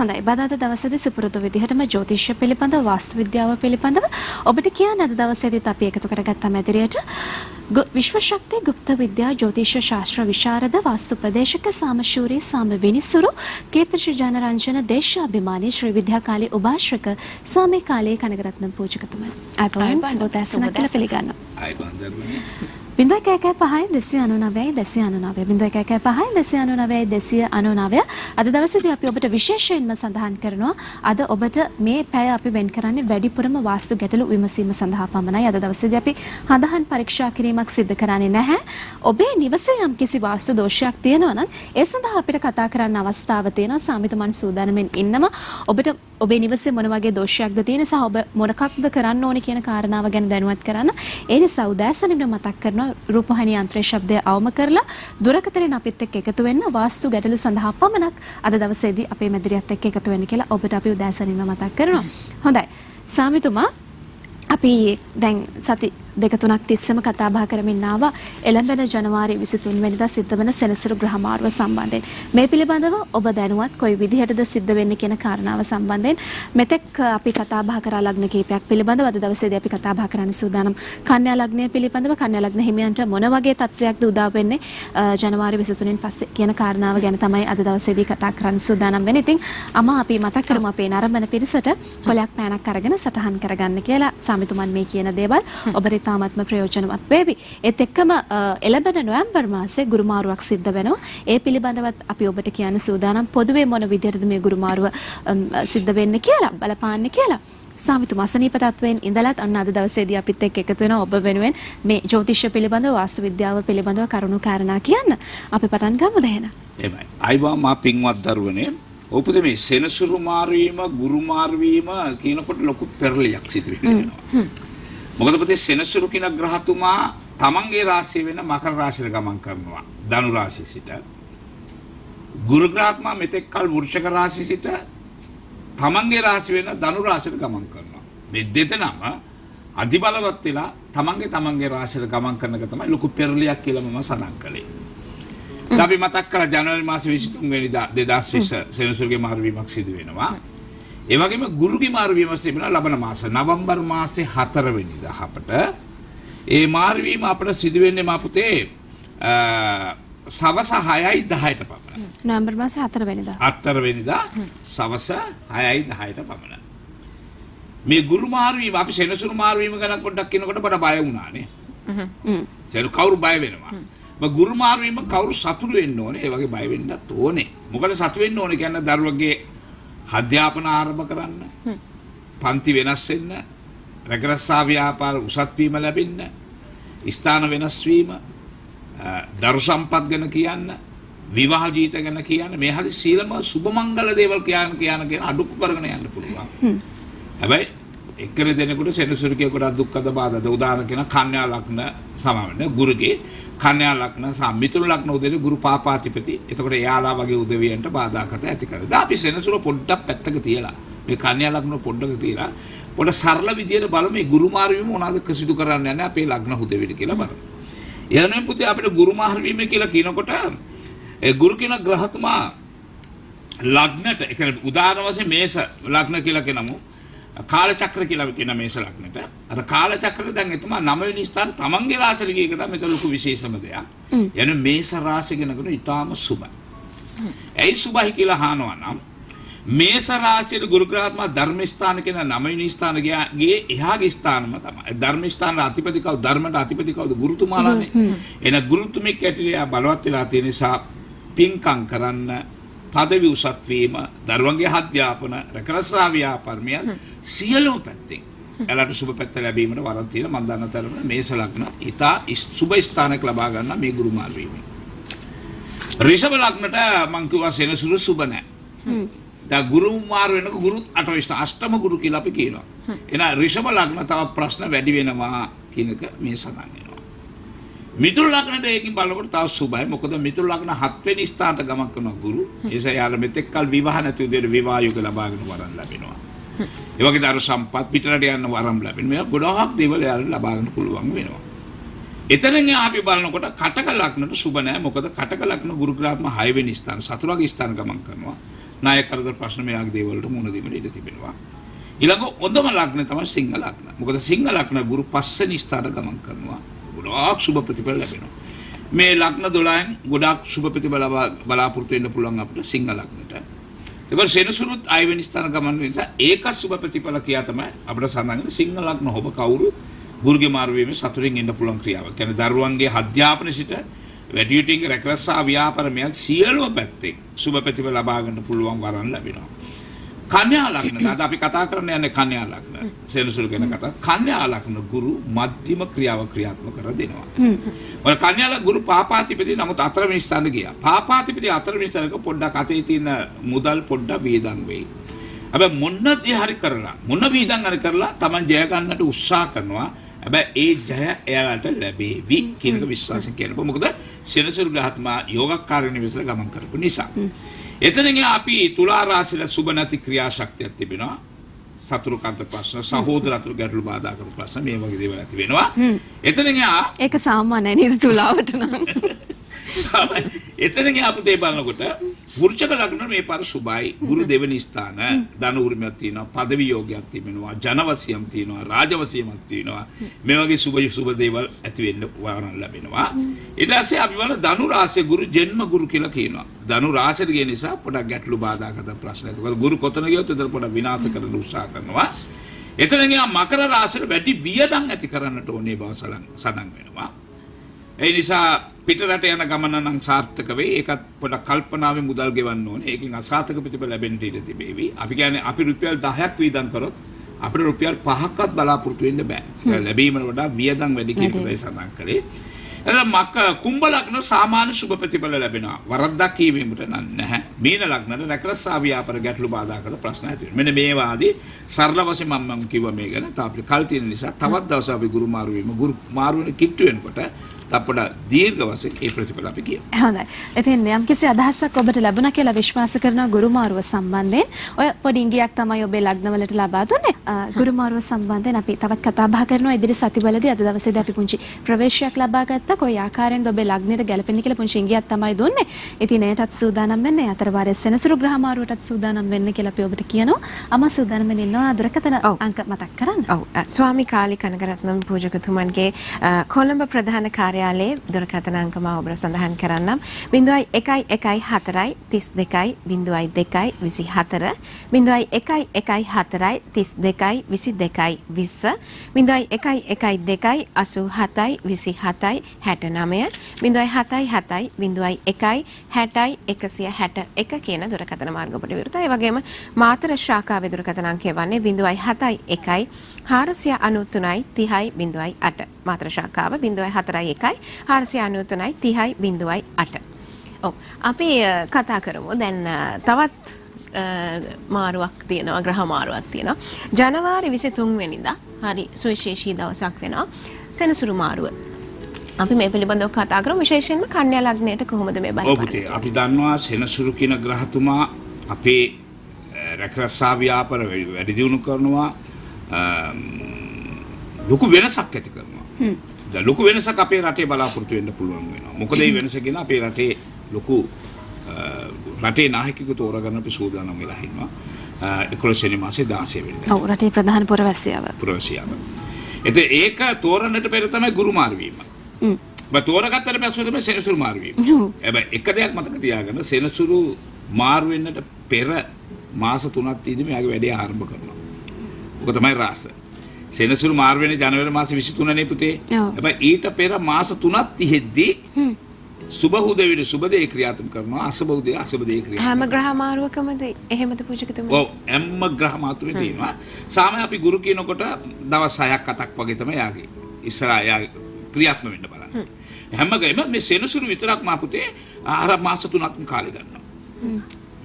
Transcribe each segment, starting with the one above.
හොඳයි බදාද දවසේදී සුපුරුදු විදිහටම ජ්‍යොතිෂ්‍ය පිළිබඳව වාස්තු විද්‍යාව පිළිබඳව ඔබට කියන්න අද දවසේදීත් අපි එකතු කරගත්ත මැදිරියට විශ්ව ශක්තිය গুপ্ත විද්‍යා ජ්‍යොතිෂ ශාස්ත්‍ර විශාරද වාස්තු උපදේශක සාමශූරී සාම විනිසුරු කීර්ති ජනරංජන දේශාභිමානී ශ්‍රී විද්‍යාකාලී උභාශ්‍රක ස්වාමී කාලේ කනගරත්න පූජකතුමා. අයිබෝන් සුබෝදෑසන කියලා පිළිගන්නවා. අයිබෝන් දරුවනේ. බිඳ එකකෑ පහයි දෙසි අනුනවයි දෙසි අනුනාවේ බිඳ එකකෑ පහයි දෙසි අනුනවයි දෙසිය අනුනාවය අද දවසේදී අපි ඔබට විශේෂයෙන්ම සඳහන් කරනවා අද ඔබට මේ පැය අපි වෙන් කරන්නේ වැඩිපුරම වාස්තු ගැටලු විමසීම සඳහා පමණයි. අද දවසේදී අපි හඳහන් පරීක්ෂා කිරීමක් සිදු කරන්නේ නැහැ. ඔබේ නිවසේ යම් කිසි වාස්තු දෝෂයක් තියෙනවා නම් ඒ සඳහා අපිට කතා කරන්න අවස්ථාව තියෙනවා. සාමිතුමන් සූදානම්ෙන් ඉන්නවා ඔබට ඔබේ නිවසේ මොන වගේ දෝෂයක්ද තියෙන සහ ඔබ මොනකක්ද කරන්න ඕනේ කියන කාරණාව ගැන දැනුවත් කරන්න. ඒ නිසා උදෑසනින්ම මතක් කරනවා රූපවාහිනී යන්ත්‍රයේ ශබ්දය අවම කරලා දුරකථනයෙන් අපිත් එක්ක එකතු වෙන්න වාස්තු ගැටලු සඳහා පමණක් අද දවසේදී අපේ මැදිරියත් එක්ක එකතු වෙන්න කියලා ඔබට අපි උදෑසනින්ම මතක් කරනවා. හොඳයි. සාමිතුමා අපි දැන් සති දෙක තුනක් තිස්සම කතා බහ කරමින් ආවා එළඹෙන ජනවාරි 23 වෙනිදා සිද්ධ වන සෙනසුරු ග්‍රහමාරුව සම්බන්ධයෙන්. මේ පිළිබඳව ඔබ දැනුවත් කොයි විදිහටද සිද්ධ වෙන්නේ කියන කාරණාව සම්බන්ධයෙන් මෙතෙක් අපි කතා බහ කරා ලග්න කීපයක් පිළිබඳව අද දවසේදී අපි කතා බහ කරන්න සූදානම් කන්‍යා ලග්නය පිළිබඳව කන්‍යා ලග්න හිමියන්ට මොන වගේ තත්ත්වයක්ද උදා වෙන්නේ ජනවාරි 23න් පස්සේ කියන කාරණාව ගැන තමයි අද දවසේදී කතා කරන්න සූදානම් වෙන්නේ. ඉතින් අමා අපි මතක් කරමු අපේ නරඹන පිරිසට කොලයක් පෑනක් අරගෙන සටහන් කරගන්න කියලා සාමිතුමන් මේ කියන දේවල් ඔබට ඉතාමත්ම ප්‍රයෝජනවත් වේවි. ඒත් එක්කම එළඹෙන නොවැම්බර් මාසේ ගුරුමාරුවක් සිද්ධ වෙනවා. ඒ පිළිබඳවත් අපි ඔබට කියන්න සූදානම් පොදුවේ මොන විදිහටද මේ ගුරුමාරුව සිද්ධ වෙන්නේ කියලා බලපාන්නේ කියලා. සාමිතුමා අසනීප තත්වයෙන් ඉඳලත් අන්න අද දවසේදී අපිත් එක්ක එකතු වෙනවා ඔබ වෙනුවෙන් මේ ජ්‍යොතිෂ පිළිබඳව වාස්තු විද්‍යාව පිළිබඳව කරුණු කාරණා කියන්න. අපි පටන් ගමුද එහෙනම්? එහෙමයි. අයිබා මා පින්වත් දරුවනේ ඔපුද මේ සෙනසුරු මාරුවීම ගුරු මාරුවීම කියනකොට ලොකු පෙරලියක් සිදු වෙනවා. මොකද පුතේ සෙනසුරු කියන ග්‍රහතුමා තමන්ගේ රාශිය වෙන මකර රාශියට ගමන් කරනවා. ධනු රාශිය සිට. ගුරු ග්‍රහතුමා මෙතෙක් කල වෘෂක රාශිය සිට තමන්ගේ රාශිය වෙන ධනු රාශියට ගමන් කරනවා. මේ දෙදෙනාම අධිබලවත් වෙලා තමන්ගේ තමන්ගේ රාශියට ගමන් කරන එක තමයි ලොකු පෙරලියක් කියලා මම සඳහන් කළේ. අපි මතක් කර ජනවරි මාස 23 වෙනිදා 2020 සෙනසුරුගේ මාරුවීමක් සිදු වෙනවා. ඒ වගේම ගුරුගේ මාරුවීම තිබෙනවා ලබන මාස නවම්බර් මාසේ 4 වෙනිදා අපට ඒ මාරුවීම අපට සිදු වෙන්නේ මා පුතේ සවස 6යි 10ට පමණ. නවම්බර් මාසේ 4 වෙනිදා. 4 වෙනිදා සවස 6යි 10ට පමණ. මේ ගුරු මාරුවීම අපි සෙනසුරු මාරුවීම ගැන පොඩ්ඩක් කියනකොට බඩ බය වුණානේ. හ්ම්. හ්ම්. කවුරු බය වෙනවා. ගුරු මාරුවීම කවුරු සතුටු වෙන්න ඕනේ ඒ වගේ බය වෙන්නත් ඕනේ. මොකද සතුටු වෙන්න ඕනේ කියන්නේ දරුවගේ අධ්‍යාපන ආරම්භ කරන්න. පන්ති වෙනස් වෙන්න, රැකරස්සා ව්‍යාපාර උසත් වීම ලැබෙන්න, ස්ථාන වෙනස් වීම, දරු සම්පත් ගැන කියන්න, විවාහ ජීවිත ගැන කියන්න, මේ හරි සීලම සුබ මංගල දේවල් කියන කියන කියන අඩුක්කු කරගෙන යන්න පුළුවන්. හැබැයි එක්කෙන දෙනෙකුට සෙනසුරුකේකට දුක්ඛද බාධාද උදාහරණ කියන කන්‍යා ලග්න සමාවෙන්න ගුරුගේ කන්‍යා ලග්න සහ මිතුරු ලග්න උදේ ගුරු පාපාතිපති එතකොට එයාලා වගේ උදවියන්ට බාධාකට ඇති කරනවා. අපි සෙනසුර පොඩ්ඩක් පැත්තක තියලා මේ කන්‍යා ලග්න පොඩ්ඩක තියලා පොඩ සරල විදියට බලමු මේ ගුරු මාර්වීම මොනවාද කසිදු කරන්න යන්නේ අපේ ලග්න උදවියට කියලා බලමු. එනනම් පුතේ අපිට ගුරු මාර්වීම කියලා කියනකොට ඒ ගුරු කියන ග්‍රහතුමා ලග්නට ඒ කියන්නේ උදාහරණ වශයෙන් මේස ලග්න කියලා කියනමු කාලචක්‍ර කියලා කියන මේස ලග්නට අර කාලචක්‍ර දැන් එතුමා 9 වෙනි ස්ථාන තමන්ගේ රාශියට ගිය එක තමයි මෙතන ලොකු විශේෂම දෙයක්. යන මේස රාශිය කෙනකට ඊටාම සුබයි. ඇයි සුබයි කියලා අහනවා නම් මේස රාශියේ ගුරු ග්‍රහත්ම ධර්ම ස්ථාන කියන 9 වෙනි ස්ථාන ගියේ එහාගේ ස්ථානම තමයි. ධර්ම ස්ථාන අධිපති කවුද? ධර්මයට අධිපති කවුද? ගුරුතුමාලානේ. එන ගුරුතුමෙක් ඇටිලා බලවත් වෙලා තියෙන නිසා පින්කම් කරන්න පදවි උසත් වීම, දරුවන්ගේ අධ්‍යාපන, රැකරසා ව්‍යාපාරමය සියලුම පැත්තෙන් එලට සුබ පැත්ත ලැබීමට වරන් තියෙන මම දන්න තරම මේස ලග්න ඊතා සුබ ස්ථානයක් ලබා ගන්න මේ ගුරු මාල් වීමෙන්. රිෂභ ලග්නට මං කිව්වා සෙනසුරු සුබ නැහැ. දැන් ගුරු මාරු වෙනක ගුරුත් අටවිෂ්ඨ අෂ්ටම ගුරු කියලා අපි කියනවා. එහෙනම් රිෂභ ලග්න තව ප්‍රශ්න වැඩි වෙනවා කියන එක මේ සඳහන් වෙනවා. මිතුරු ලග්නට ඒකින් බලනකොට තව සුබයි. මොකද මිතුරු ලග්න 7 වෙනි ස්ථානට ගමන් කරන ගුරු. ඒසයි යාර මෙතෙක් කල විවාහ නැති උදේට විවාහ යුග ලබාගෙන වරන් ලැබෙනවා. ඒ වගේ දරු සම්පත් පිටරට යන්න වරම් ලැබෙන. මේ ගොඩාක් දේවල් යාර ලබාගෙන පුළුවන් වෙනවා. එතනින් අපි බලනකොට කටක ලග්නට සුබ නැහැ. මොකද කටක ලග්න ගුරු ග්‍රහත්ම 6 වෙනි ස්ථාන සතුරාගේ ස්ථාන ගමන් කරනවා. ණය කරදර ප්‍රශ්න මේ වගේ දේවල් වලට මුහුණ දීමට ඉඩ තිබෙනවා. ඊළඟ හොඳම ලග්න තමයි සිංහ ලග්න. මොකද සිංහ ලග්න ගුරු පස්වෙනි ස්ථානට ගමන් කරනවා. ගොඩාක් සුබ ප්‍රතිඵල ලැබෙනවා. මේ ලග්න 12න් ගොඩාක් සුබ ප්‍රතිඵල ලබා- බලාපොරොත්තු වෙන්න පුළුවන් අපිට සිංහ ලග්නට. ඒකවල සෙනසුරුත් ආයවෙනි ස්ථාන ගමන් වෙන නිසා ඒකත් සුබ ප්‍රතිඵල කියා තමයි අපිට සඳහන් වෙන සිංහ ලග්න ඔබ කවුරු ගුරුගේ මාරු වීමේ සතුටින් ඉන්න පුළුවන් ක්‍රියාවක්. කියන්නේ දරුවන්ගේ අධ්‍යාපන සිට වැඩියුටින්ගේ රැකරස්සා ව්‍යාපාර මෙයන් සියලුම පැත්තෙන් සුබ ප්‍රතිඵල ලබා ගන්න පුළුවන් වරන් ලැබෙනවා. කන්‍යා ලග්න අද අපි කතා කරන්න යන්නේ කන්‍යා ලග්න. සෙනසුරු ගැන කතා. කන්‍යා ලග්න ගුරු මධ්‍යම ක්‍රියාව ක්‍රියාත්මක කර දෙනවා. ඔය කන්‍යාල ගුරු පාපාතිපති නමුත් අතරවෙනි ස්ථානට ගියා. පාපාතිපති අතරවෙනි ස්ථානක පොඩ්ඩක් අතේ තියෙන මුදල් පොඩ්ඩක් වේදන් වෙයි. හැබැයි මොන දේ හරි කරලා මොන වේදන් හරි කරලා Taman ජය ගන්නට උත්සාහ කරනවා. හැබැයි ඒ ජය එයාලට ලැබේවි කියන එක විශ්වාසයෙන් කියනවා. මොකද සෙනසුරු ග්‍රහත්මා යෝගකාරිණී විසල ගමන් කරපු නිසා. එතනින් අපි තුලා රාශිල සුබ නැති ක්‍රියාශක්තියක් තිබෙනවා. සතුරුකන්ත ප්‍රශ්න සහෝදරතුරු ගැටලු බාධා කරපු ප්‍රශ්න මේ වගේ දේවල් ඇති වෙනවා. හ්ම්. එතනින් එයා ඒක සාමාන්‍යයි නේද තුලාවට නම්. සාමාන්‍ය- එතනින් අපිට ඒ බලනකොට වෘචක ලග්න මේ පාර සුභයි ගුරු දෙවෙනි ස්ථාන ධන උරුමයක් තියෙනවා පදවි යෝගයක් තිබෙනවා ජනවසියම් තියෙනවා රාජවසියමක් තියෙනවා. මේ වගේ සුබ සුබ දේවල් ඇති වෙන්න වරන් ලැබෙනවා. ඊට පස්සේ අපි බලන ධනු රාශිය ගුරු ජන්ම ගුරු කියලා කියනවා. ධනු රාශියට ගිය නිසා පොඩක් ගැටලු බාධාගත ප්‍රශ්න ඇති. කරනවා ගුරු කොතන ගියොත් එතන පොඩක් විනාශ කරන්න උත්සාහ කරනවා. එතන ගියා මකර රාශියට වැඩි වියදම් ඇති කරන්නට ඕනේ බව සලන් සඳහන් වෙනවා. ඒ නිසා පිටරට යන ගමන නම් සාර්ථක වෙයි. ඒකත් පොඩක් කල්පනාවෙන් මුදල් ගෙවන්න ඕනේ. ඒකෙන් අසාර්ථක ප්‍රතිඵල ලැබෙන්න ඉඩ තිබේවි. අපි කියන්නේ අපි රුපියල් 10ක් වීදම් කරොත් අපිට රුපියල් 5ක්වත් බලාපොරොත්තු වෙන්න බෑ. ලැබීමට වඩා වියදම් වැඩි කියන. එකයි සඳහන් කරේ. එතන මක කුම්භ ලග්න සාමාන්‍ය සුබ ප්‍රතිඵල ලැබෙනවා. වරද්දක් කීවීමට නම් නැහැ. මීන ලග්නට රැකරස්සා ව්‍යාපාර ගැටලු බාධා කරන ප්‍රශ්න ඇති වෙනවා. මෙන්න මේ වාදී සරල වශයෙන් මම මම කිව්වා මේ ගැන. තා අපිට කල් තියෙන නිසා තවත් දවසක් අපි ගුරු මාරු වීම ගුරු මාරු වෙන කිට්ටු වෙනකොට අපට දීර්ඝ වශයෙන් ඒ ප්‍රතිඵල අපි කියමු. හොඳයි. ඉතින් යම්කිසි අදහසක් ඔබට ලැබුණා කියලා විශ්වාස කරන ගුරුමාරුව සම්බන්ධයෙන් ඔය පොඩි ඉඟියක් තමයි ඔබේ ලග්නවලට ලබා දුන්නේ. ගුරුමාරුව සම්බන්ධයෙන් අපි තවත් කතා බහ කරනවා ඉදිරි සතිවලදී අද දවසේදී අපි පුංචි ප්‍රවේශයක් ලබා ගත්තා. කොයි ආකාරයෙන්ද ඔබේ ලග්නෙට ගැලපෙන්නේ කියලා පුංචි ඉඟියක් තමයි දුන්නේ. ඉතින් එයටත් සූදානම් වෙන්න. ඒ අතර වාරයේ සෙනසුරු ග්‍රහමාරුවටත් සූදානම් වෙන්න කියලා අපි ඔබට කියනවා. අම සූදානම් වෙන්න ඉන්නවා දුරකථන. අංක මතක් කරන්න. ඔව් ස්වාමි කාලි කනගරත්නම් පූජකතුමන්ගේ කොළඹ ප්‍රධාන කාර්යාලයේ දුරකථන අංක මම ඔබට සඳහන් කරන්නම් 0114 32 02 24 0114 32 22 20 0112 87 27 69 077 01 60 161 කියන දුරකථන මාර්ග ඔබට විවෘතයි. ඒ වගේම මාතර ශාඛාවේ දුරකථන අංකය වන්නේ 071 493 30 08. මාතර ශාඛාව 041 493 30 08. ඔව් අපි අ, කතා කරමු. දැන් අ, තවත් අ, මාරුවක් තියෙනවා ග්‍රහ මාරුවක් තියෙනවා. ජනවාරි 23 වෙනිදා හරි සුවිශේෂී දවසක් වෙනවා. සෙනසුරු මාරුව. අපි මේ පිළිබඳව කතා කරමු විශේෂයෙන්ම කන්‍යා ලග්නයට කොහොමද මේ ඔව් බලපාන්නේ? පුතේ අපි දන්නවා සෙනසුරු කියන ග්‍රහතුමා අපේ අ, රැකරස්සා ව්‍යාපාර වැඩි වැඩි දියුණු කරනවා අම්, ලොකු වෙනසක් ඇති කරනවා. දැන් ලොකු වෙනසක් අපේ රටේ බලාපොරොත්තු වෙන්න පුළුවන් වෙනවා. මොකද මේ වෙනස කියන අපේ රටේ ලොකු රටේ නායකයෙකු තෝරගන්න අපි සූදානම් වෙලා ඉන්නවා. අ, 11 වෙනි මාසේ 16 වෙනිදා. ඔව් රටේ ප්‍රධාන පුරවැසියාව. පුරවැසියාව. එතෙ ඒක තෝරන්නට පෙර තමයි ගුරු මාරු වීම. හ්ම්. බ තෝරගත්තට පස්සේ තමයි සෙනසුරු මාරු වීම. ඔව්. හැබැයි එක දෙයක් මතක තියාගන්න සෙනසුරු මාරු වෙන්නට පෙර මාස 3ක් තියදී මෙයාගේ වැඩේ ආරම්භ කරනවා. ඔක තමයි රාස. සෙනසුරු මාරු වෙන්නේ ජනවාරි මාසේ 23 නේ පුතේ. හැබැයි ඊට පෙර මාස 3ක් තියෙද්දී. සුබ උදවිද සුබ දේ ක්‍රියාත්මක කරනවා අසුබ උදේ අසුබ දේ ක්‍රියාත්මක හැම ග්‍රහ මාරුවකමද එහෙමද පූජකතුමනි? ඔව් හැම ග්‍රහ මාතුවේ තියෙනවා. සාමාන්‍ය අපි ගුරු කියනකොට දවස් 6ක් 7ක් වගේ තමයි යාගේ. ඉස්සරහා යා ක්‍රියාත්මක වෙන්න බලන්න. හැම ගේම මේ සෙනසුරු විතරක් මා පුතේ ආහාර මාස 3ක් කාලය ගන්නවා.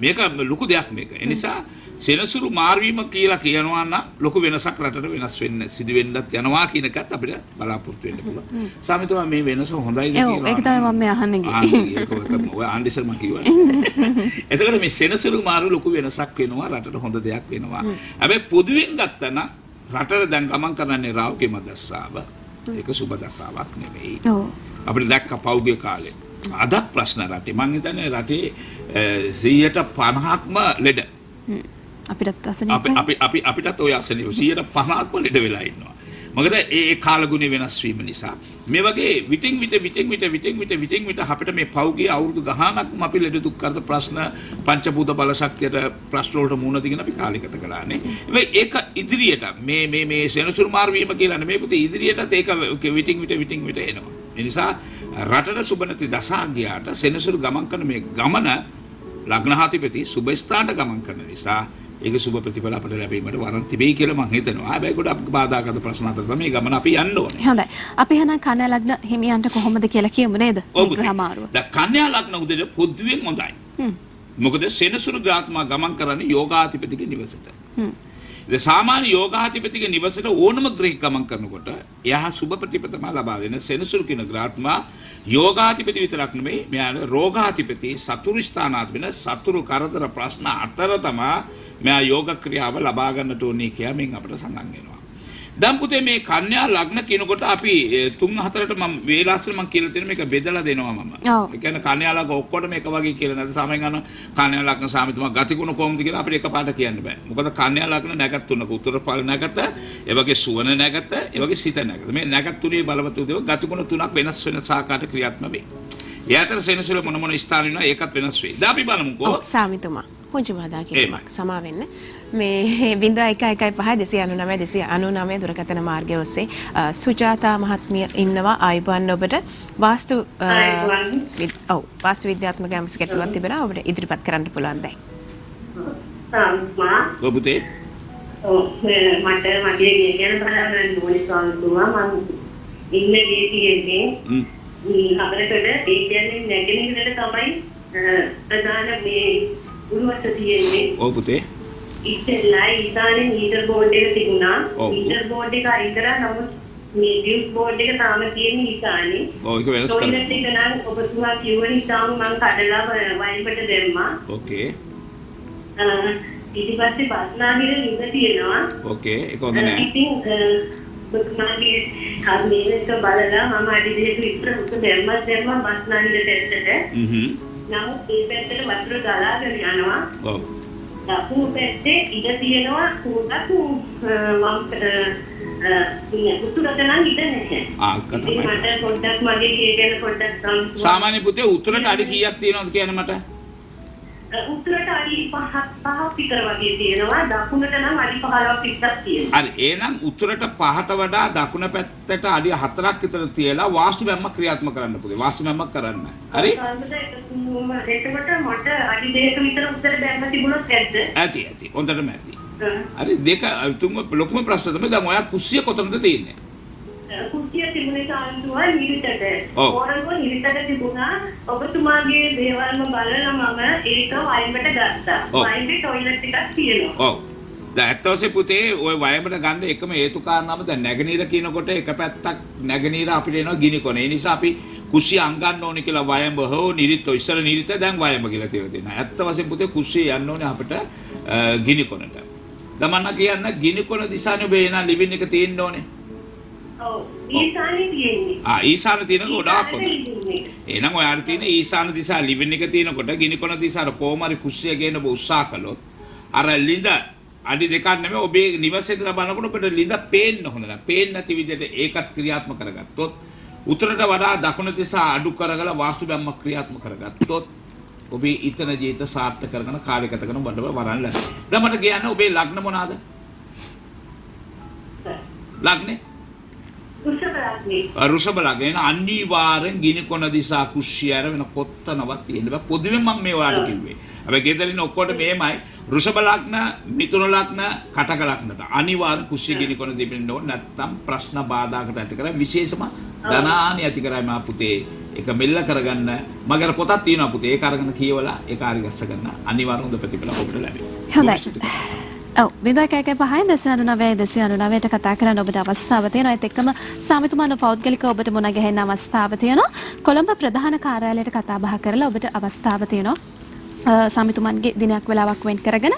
මේක ලොකු දෙයක් මේක. ඒ නිසා සෙනසුරු මාර්වීම කියලා කියනවා නම් ලොකු වෙනසක් රටට වෙනස් වෙන්න සිදු වෙන්නත් යනවා කියන එකත් අපිට බලාපොරොත්තු වෙන්න පුළුවන්. සාමිතුමා මේ වෙනස හොඳයිද ඔව්, ඒක තමයි මම අහන්න. ඔය ආන්ඩිසර් මම කිව්වා. එතකොට මේ සෙනසුරු මාරු ලොකු වෙනසක් වෙනවා රටට හොඳ දෙයක් වෙනවා. හැබැයි පොදුවෙන් ගත්තා නම් රටට දැන් ගමන් කරන්නේ රාවකේම දස්සාව. ඒක සුබ දසාවක් නෙමෙයි. ඔව්. අපිට දැක්ක පෞගේ කාලේ අදත් ප්‍රශ්න රටේ මං හිතන්නේ රටේ අ, 150ක්ම ලෙඩ. අපිටත් අපි අසනීපයි. අපි අපි අපිටත් ඔය අසනීප 150ක්ම ලෙඩ වෙලා ඉන්නවා. මොකද ඒ ඒ කාලගුණය වෙනස් වීම නිසා. මේ වගේ විටින් විට විටින් විට විටින් විට විටින් විට අපිට මේ පෞගේ අවුරුදු ගහනක්ම අපි ලෙඩ දුක් කරද ප්‍රශ්න පංචභූත බල ශක්තියට ප්‍රශ්න වලට මුහුණ දීගෙන අපි කාලය ගත කළානේ. හැබැයි ඒක ඉදිරියට මේ මේ මේ සෙනසුරු මාරු වීම කියලා නෙමෙයි පුතේ ඉදිරියටත් ඒක විටින් විට විටින් විට එනවා. ඒ නිසා රටට සුබ නැති දසාග්‍යයට සෙනසුරු ගමන් කරන මේ ගමන ලග්නහාතිපති සුබ ස්ථානට ගමන් කරන නිසා ඒක සුබ ප්‍රතිඵල අපට ලැබීමට වරන් තිබෙයි කියලා මම හිතනවා. හැබැයි ගොඩක් බාධාගත ප්‍රශ්න අතර තමයි ගමන අපි යන්න ඕනේ. හොඳයි. අපි එහෙනම් කන්‍යා ලග්න හිමියන්ට කොහොමද කියලා කියමු නේද? ග්‍රහමාරුව. දැන් කන්‍යා ලග්න උදේට පොදුවෙන් හොඳයි. හ්ම්. මොකද සෙනසුරු ග්‍රාත්මා ගමන් කරන්නේ යෝගාධිපතිගේ නිවසට. හ්ම්. ඉතින් සාමාන්‍ය යෝගාධිපතිගේ නිවසට ඕනම ග්‍රහික ගමන් කරනකොට එයා සුබ ප්‍රතිපතම ලබා දෙන සෙනසුරු කියන ග්‍රාත්මා යෝගාධිපති විතරක් නෙමෙයි මෙයාට රෝගාධිපති සතුරු ස්ථානාත් වෙන සතුරු කරදර ප්‍රශ්න අතර තමා මෙයා යෝග ක්‍රියාව ලබා ගන්නට ඕනේ කියලා මෙන් අපිට සඳහන් වෙනවා. දැන් පුතේ මේ කන්‍යා ලග්න කියනකොට අපි ඒ, තුන් හතරට මම වේලාසන මම කියලා තියෙන මේක බෙදලා දෙනවා මම. ඒ කියන්නේ කන්‍යා ලග්න ඔක්කොටම එක වගේ කියලා නැත්නම් සාමාන්‍යයෙන් ගන්න කන්‍යා ලග්න සාමිතුමා ගතිගුණ කොහොමද කියලා අපිට එකපාරට කියන්න බෑ. මොකද කන්‍යා ලග්න නැගත් තුනක උත්තර ඵල නැගත, ඒ වගේ සුවන නැගත, ඒ වගේ සිත නැගත. මේ නැගත් තුනේ බලවත් උදේව ගතිගුණ තුනක් වෙනස් වෙන සාකාරයට ක්‍රියාත්මක වෙයි. ඒ අතර සෙනසුල මොන මොන ස්ථාන වෙනවා ඒකත් වෙනස් වෙයි. දැන් අපි බලමුකෝ. ඔව් සාමිතුමා පුංචි බාධා. කිරීමක් සමා වෙන්න මේ බිඳ එක එකයි පහ දෙසි අනුනමය දෙසි අනුනමය දුරකථන මාර්ගය ඔස්සේ. සුජාතා මහත්මිය ඉන්නවා ආයිබන් ඔබට. වාස්තු ඔව් වාස්තු විද්‍යාත්මක ඇමස් ගැටලුවක් තිබෙනවා. ඔබට ඉදිරිපත් කරන්න පුළුවන් දැන්. සම්මා. ඔව් පුතේ. ඔව් මට මගේ ගේ ගැන බලන්න ඕනේ ස්වාමීතුමා මම ඉන්න ගේ තියෙන්නේ. හතරකට ඒ කියන්නේ නැගෙනහිරට තමයි ප්‍රධාන මේ උරුවස තියෙන්නේ. ඔව් පුතේ. ඉතින්ලා ඊසානේ මීටර් බෝඩ් එක තිබුණා. මීටර් බෝඩ් එක අයිතර නමුත් මේ ඩියුස් බෝඩ් එක තාම තියෙන්නේ ඊසානේ ඔව් ඒක වෙනස් කරන්න. ටොයිලට් එක නම් ඔබතුමා කිව්ව නිසාම මම කඩලා වයින්පට දැම්මා ඕකේ. ඊට පස්සේ බස්නාහිර ලිඳ තියෙනවා ඕකේ. ඒක හොඳ නෑ. ඉතින් බුදුමාගේ කර්මයේක බලලා මම අඩි දෙක විතර උස දැම්මත් දැම්මා බස්නාහිරට ඇත්තට හ්ම්. නමුත් ඒ පැත්තට වතුර ගලාගෙන යනවා ඔව්. දකුණු පැත්තේ ඉඩ තියෙනවා කුඩක් මම උතුරට නම් ඉඩ නැහැ ආ. මට පොඩ්ඩක් මගේ ගේ ගැන පොඩ්ඩක් සාමාන්‍ය පුතේ උතුරට අඩි කීයක් තියෙනවද කියන්නේ මට? උතුරට අඩි පහක් පහක් විතර වගේ තියෙනවා දකුණට නම් අඩි 15ක් විතරක් තියෙනවා හරි එහෙනම් උතුරට පහට වඩා දකුණ පැත්තට අඩි 4ක් විතර තියලා වාස්තු බැම්මක් ක්‍රියාත්මක කරන්න පුතේ. වාස්තු බැම්මක් කරන්න. හරි? එතකොට මට අඩි දෙක විතර උත්තර දැම්ම තිබුණොත් ඇද්ද? ඇති ඇති. හොඳටම ඇති. හරි දෙක තුන් ලොකුම ප්‍රශ්න තමයි දැන් ඔයා කුස්සිය කොතනද තියෙන්නේ? කුට්ටිය තිබුණේ කාන්තුව නිරිතට. ඕරංගෝ නිරිතට තිබුණා. ඔබතුමාගේ දේවල්ම බලලා මම ඒක වයිබට ගත්තා. වයිබේ টয়ලට් එකක් තියෙනවා. ඔව්. දැන් ඇත්ත වශයෙන් පුතේ ওই වයඹට ගන්න එකම හේතු කාරණාව දැන් නැගනීර කියනකොට එක පැත්තක් නැගනීර අපිට එනවා ගිනි කොන. ඒ නිසා අපි කුස්සිය අංගන්න ඕනේ කියලා වයඹ හෝ නිරිත ඉස්සර නිරිත දැන් වයඹ කියලා තියලා තියෙනවා. ඇත්ත වශයෙන් පුතේ කුස්සිය යන්න ඕනේ අපිට ගිනි කොනට. දමන්න කියන්න ගිනි කොන දිශානේ ඔබ එන ලිවින් එක තියෙන්න ඕනේ. ඊසානේ තියෙන ගොඩාක් ඉන්නේ. එහෙනම් ඔයාලට තියෙන ඊසාන දිශා ලිවින් එක තියෙනකොට ගිනි කොන දිශාට කොහොමරි කුස්සිය ඔබ උත්සාහ කළොත් අර ලිඳ අඩි දෙකක් නෙමෙයි ඔබේ නිවසේ ඉඳලා බලනකොට ඔබට ලිඳ පේන්න හොඳ නැහැ. පේන්නේ නැති විදිහට ඒකත් ක්‍රියාත්මක කරගත්තොත් උතුරට වඩා දකුණ දිශා අඩු කරගලා වාස්තු බැම්මක් ක්‍රියාත්මක කරගත්තොත් ඔබේ ඊතන ජීවිත සාර්ථක කරගෙන කාලය ගත කරන බඩව වරන් ලැබෙනවා. දැන් මට කියන්න ඔබේ ලග්න මොනවාද? ලග්නේ. රුෂභ ලග්න අනිවාර්යෙන් ගිනි කොන දිසා කුස්සිය ඇර වෙන කොත්තනවත් තියෙන්න බෑ. පොදුවේ මම මේ ඔයාලට කිව්වේ. හැබැයි ගෙදරින් ඔක්කොට මේමයි. රුෂභ ලග්න මිථුන ලග්න කටක ලග්නට අනිවාර්යෙන් කුස්සිය ගිනි කොන දෙපෙන්න ඕන. නැත්තම් ප්‍රශ්න බාධාකට ඇති කරයි විශේෂම ධනානි ඇති කරයි මා පුතේ. ඒක මෙල්ල කරගන්න. මගේ අර පොතක් තියෙනවා පුතේ. ඒක අරගෙන කියවලා ඒක හරි ගස්ස ගන්න අනිවාර්යෙන් හොඳ ප්‍රතිඵල ඔබට ලැබෙනවා. හොඳයි. ඔව් බිඳුව එක එක පහයි දෙසි අනුනවයයි දෙසි අනුනවයට කතා කරන්න ඔබට අවස්ථාව තියෙනවා. ඒත් එක්කම සාමිතුමාන පෞද්ගලික ඔබට මුණ ගැහෙන්න අවස්ථාව තියෙනවා. කොළඹ ප්‍රධාන කාර්යාලයට කතා බහ කරලා ඔබට අවස්ථාව තියෙනවා. සාමිතුමන්ගේ දිනයක් වෙලාවක් වෙන් කරගෙන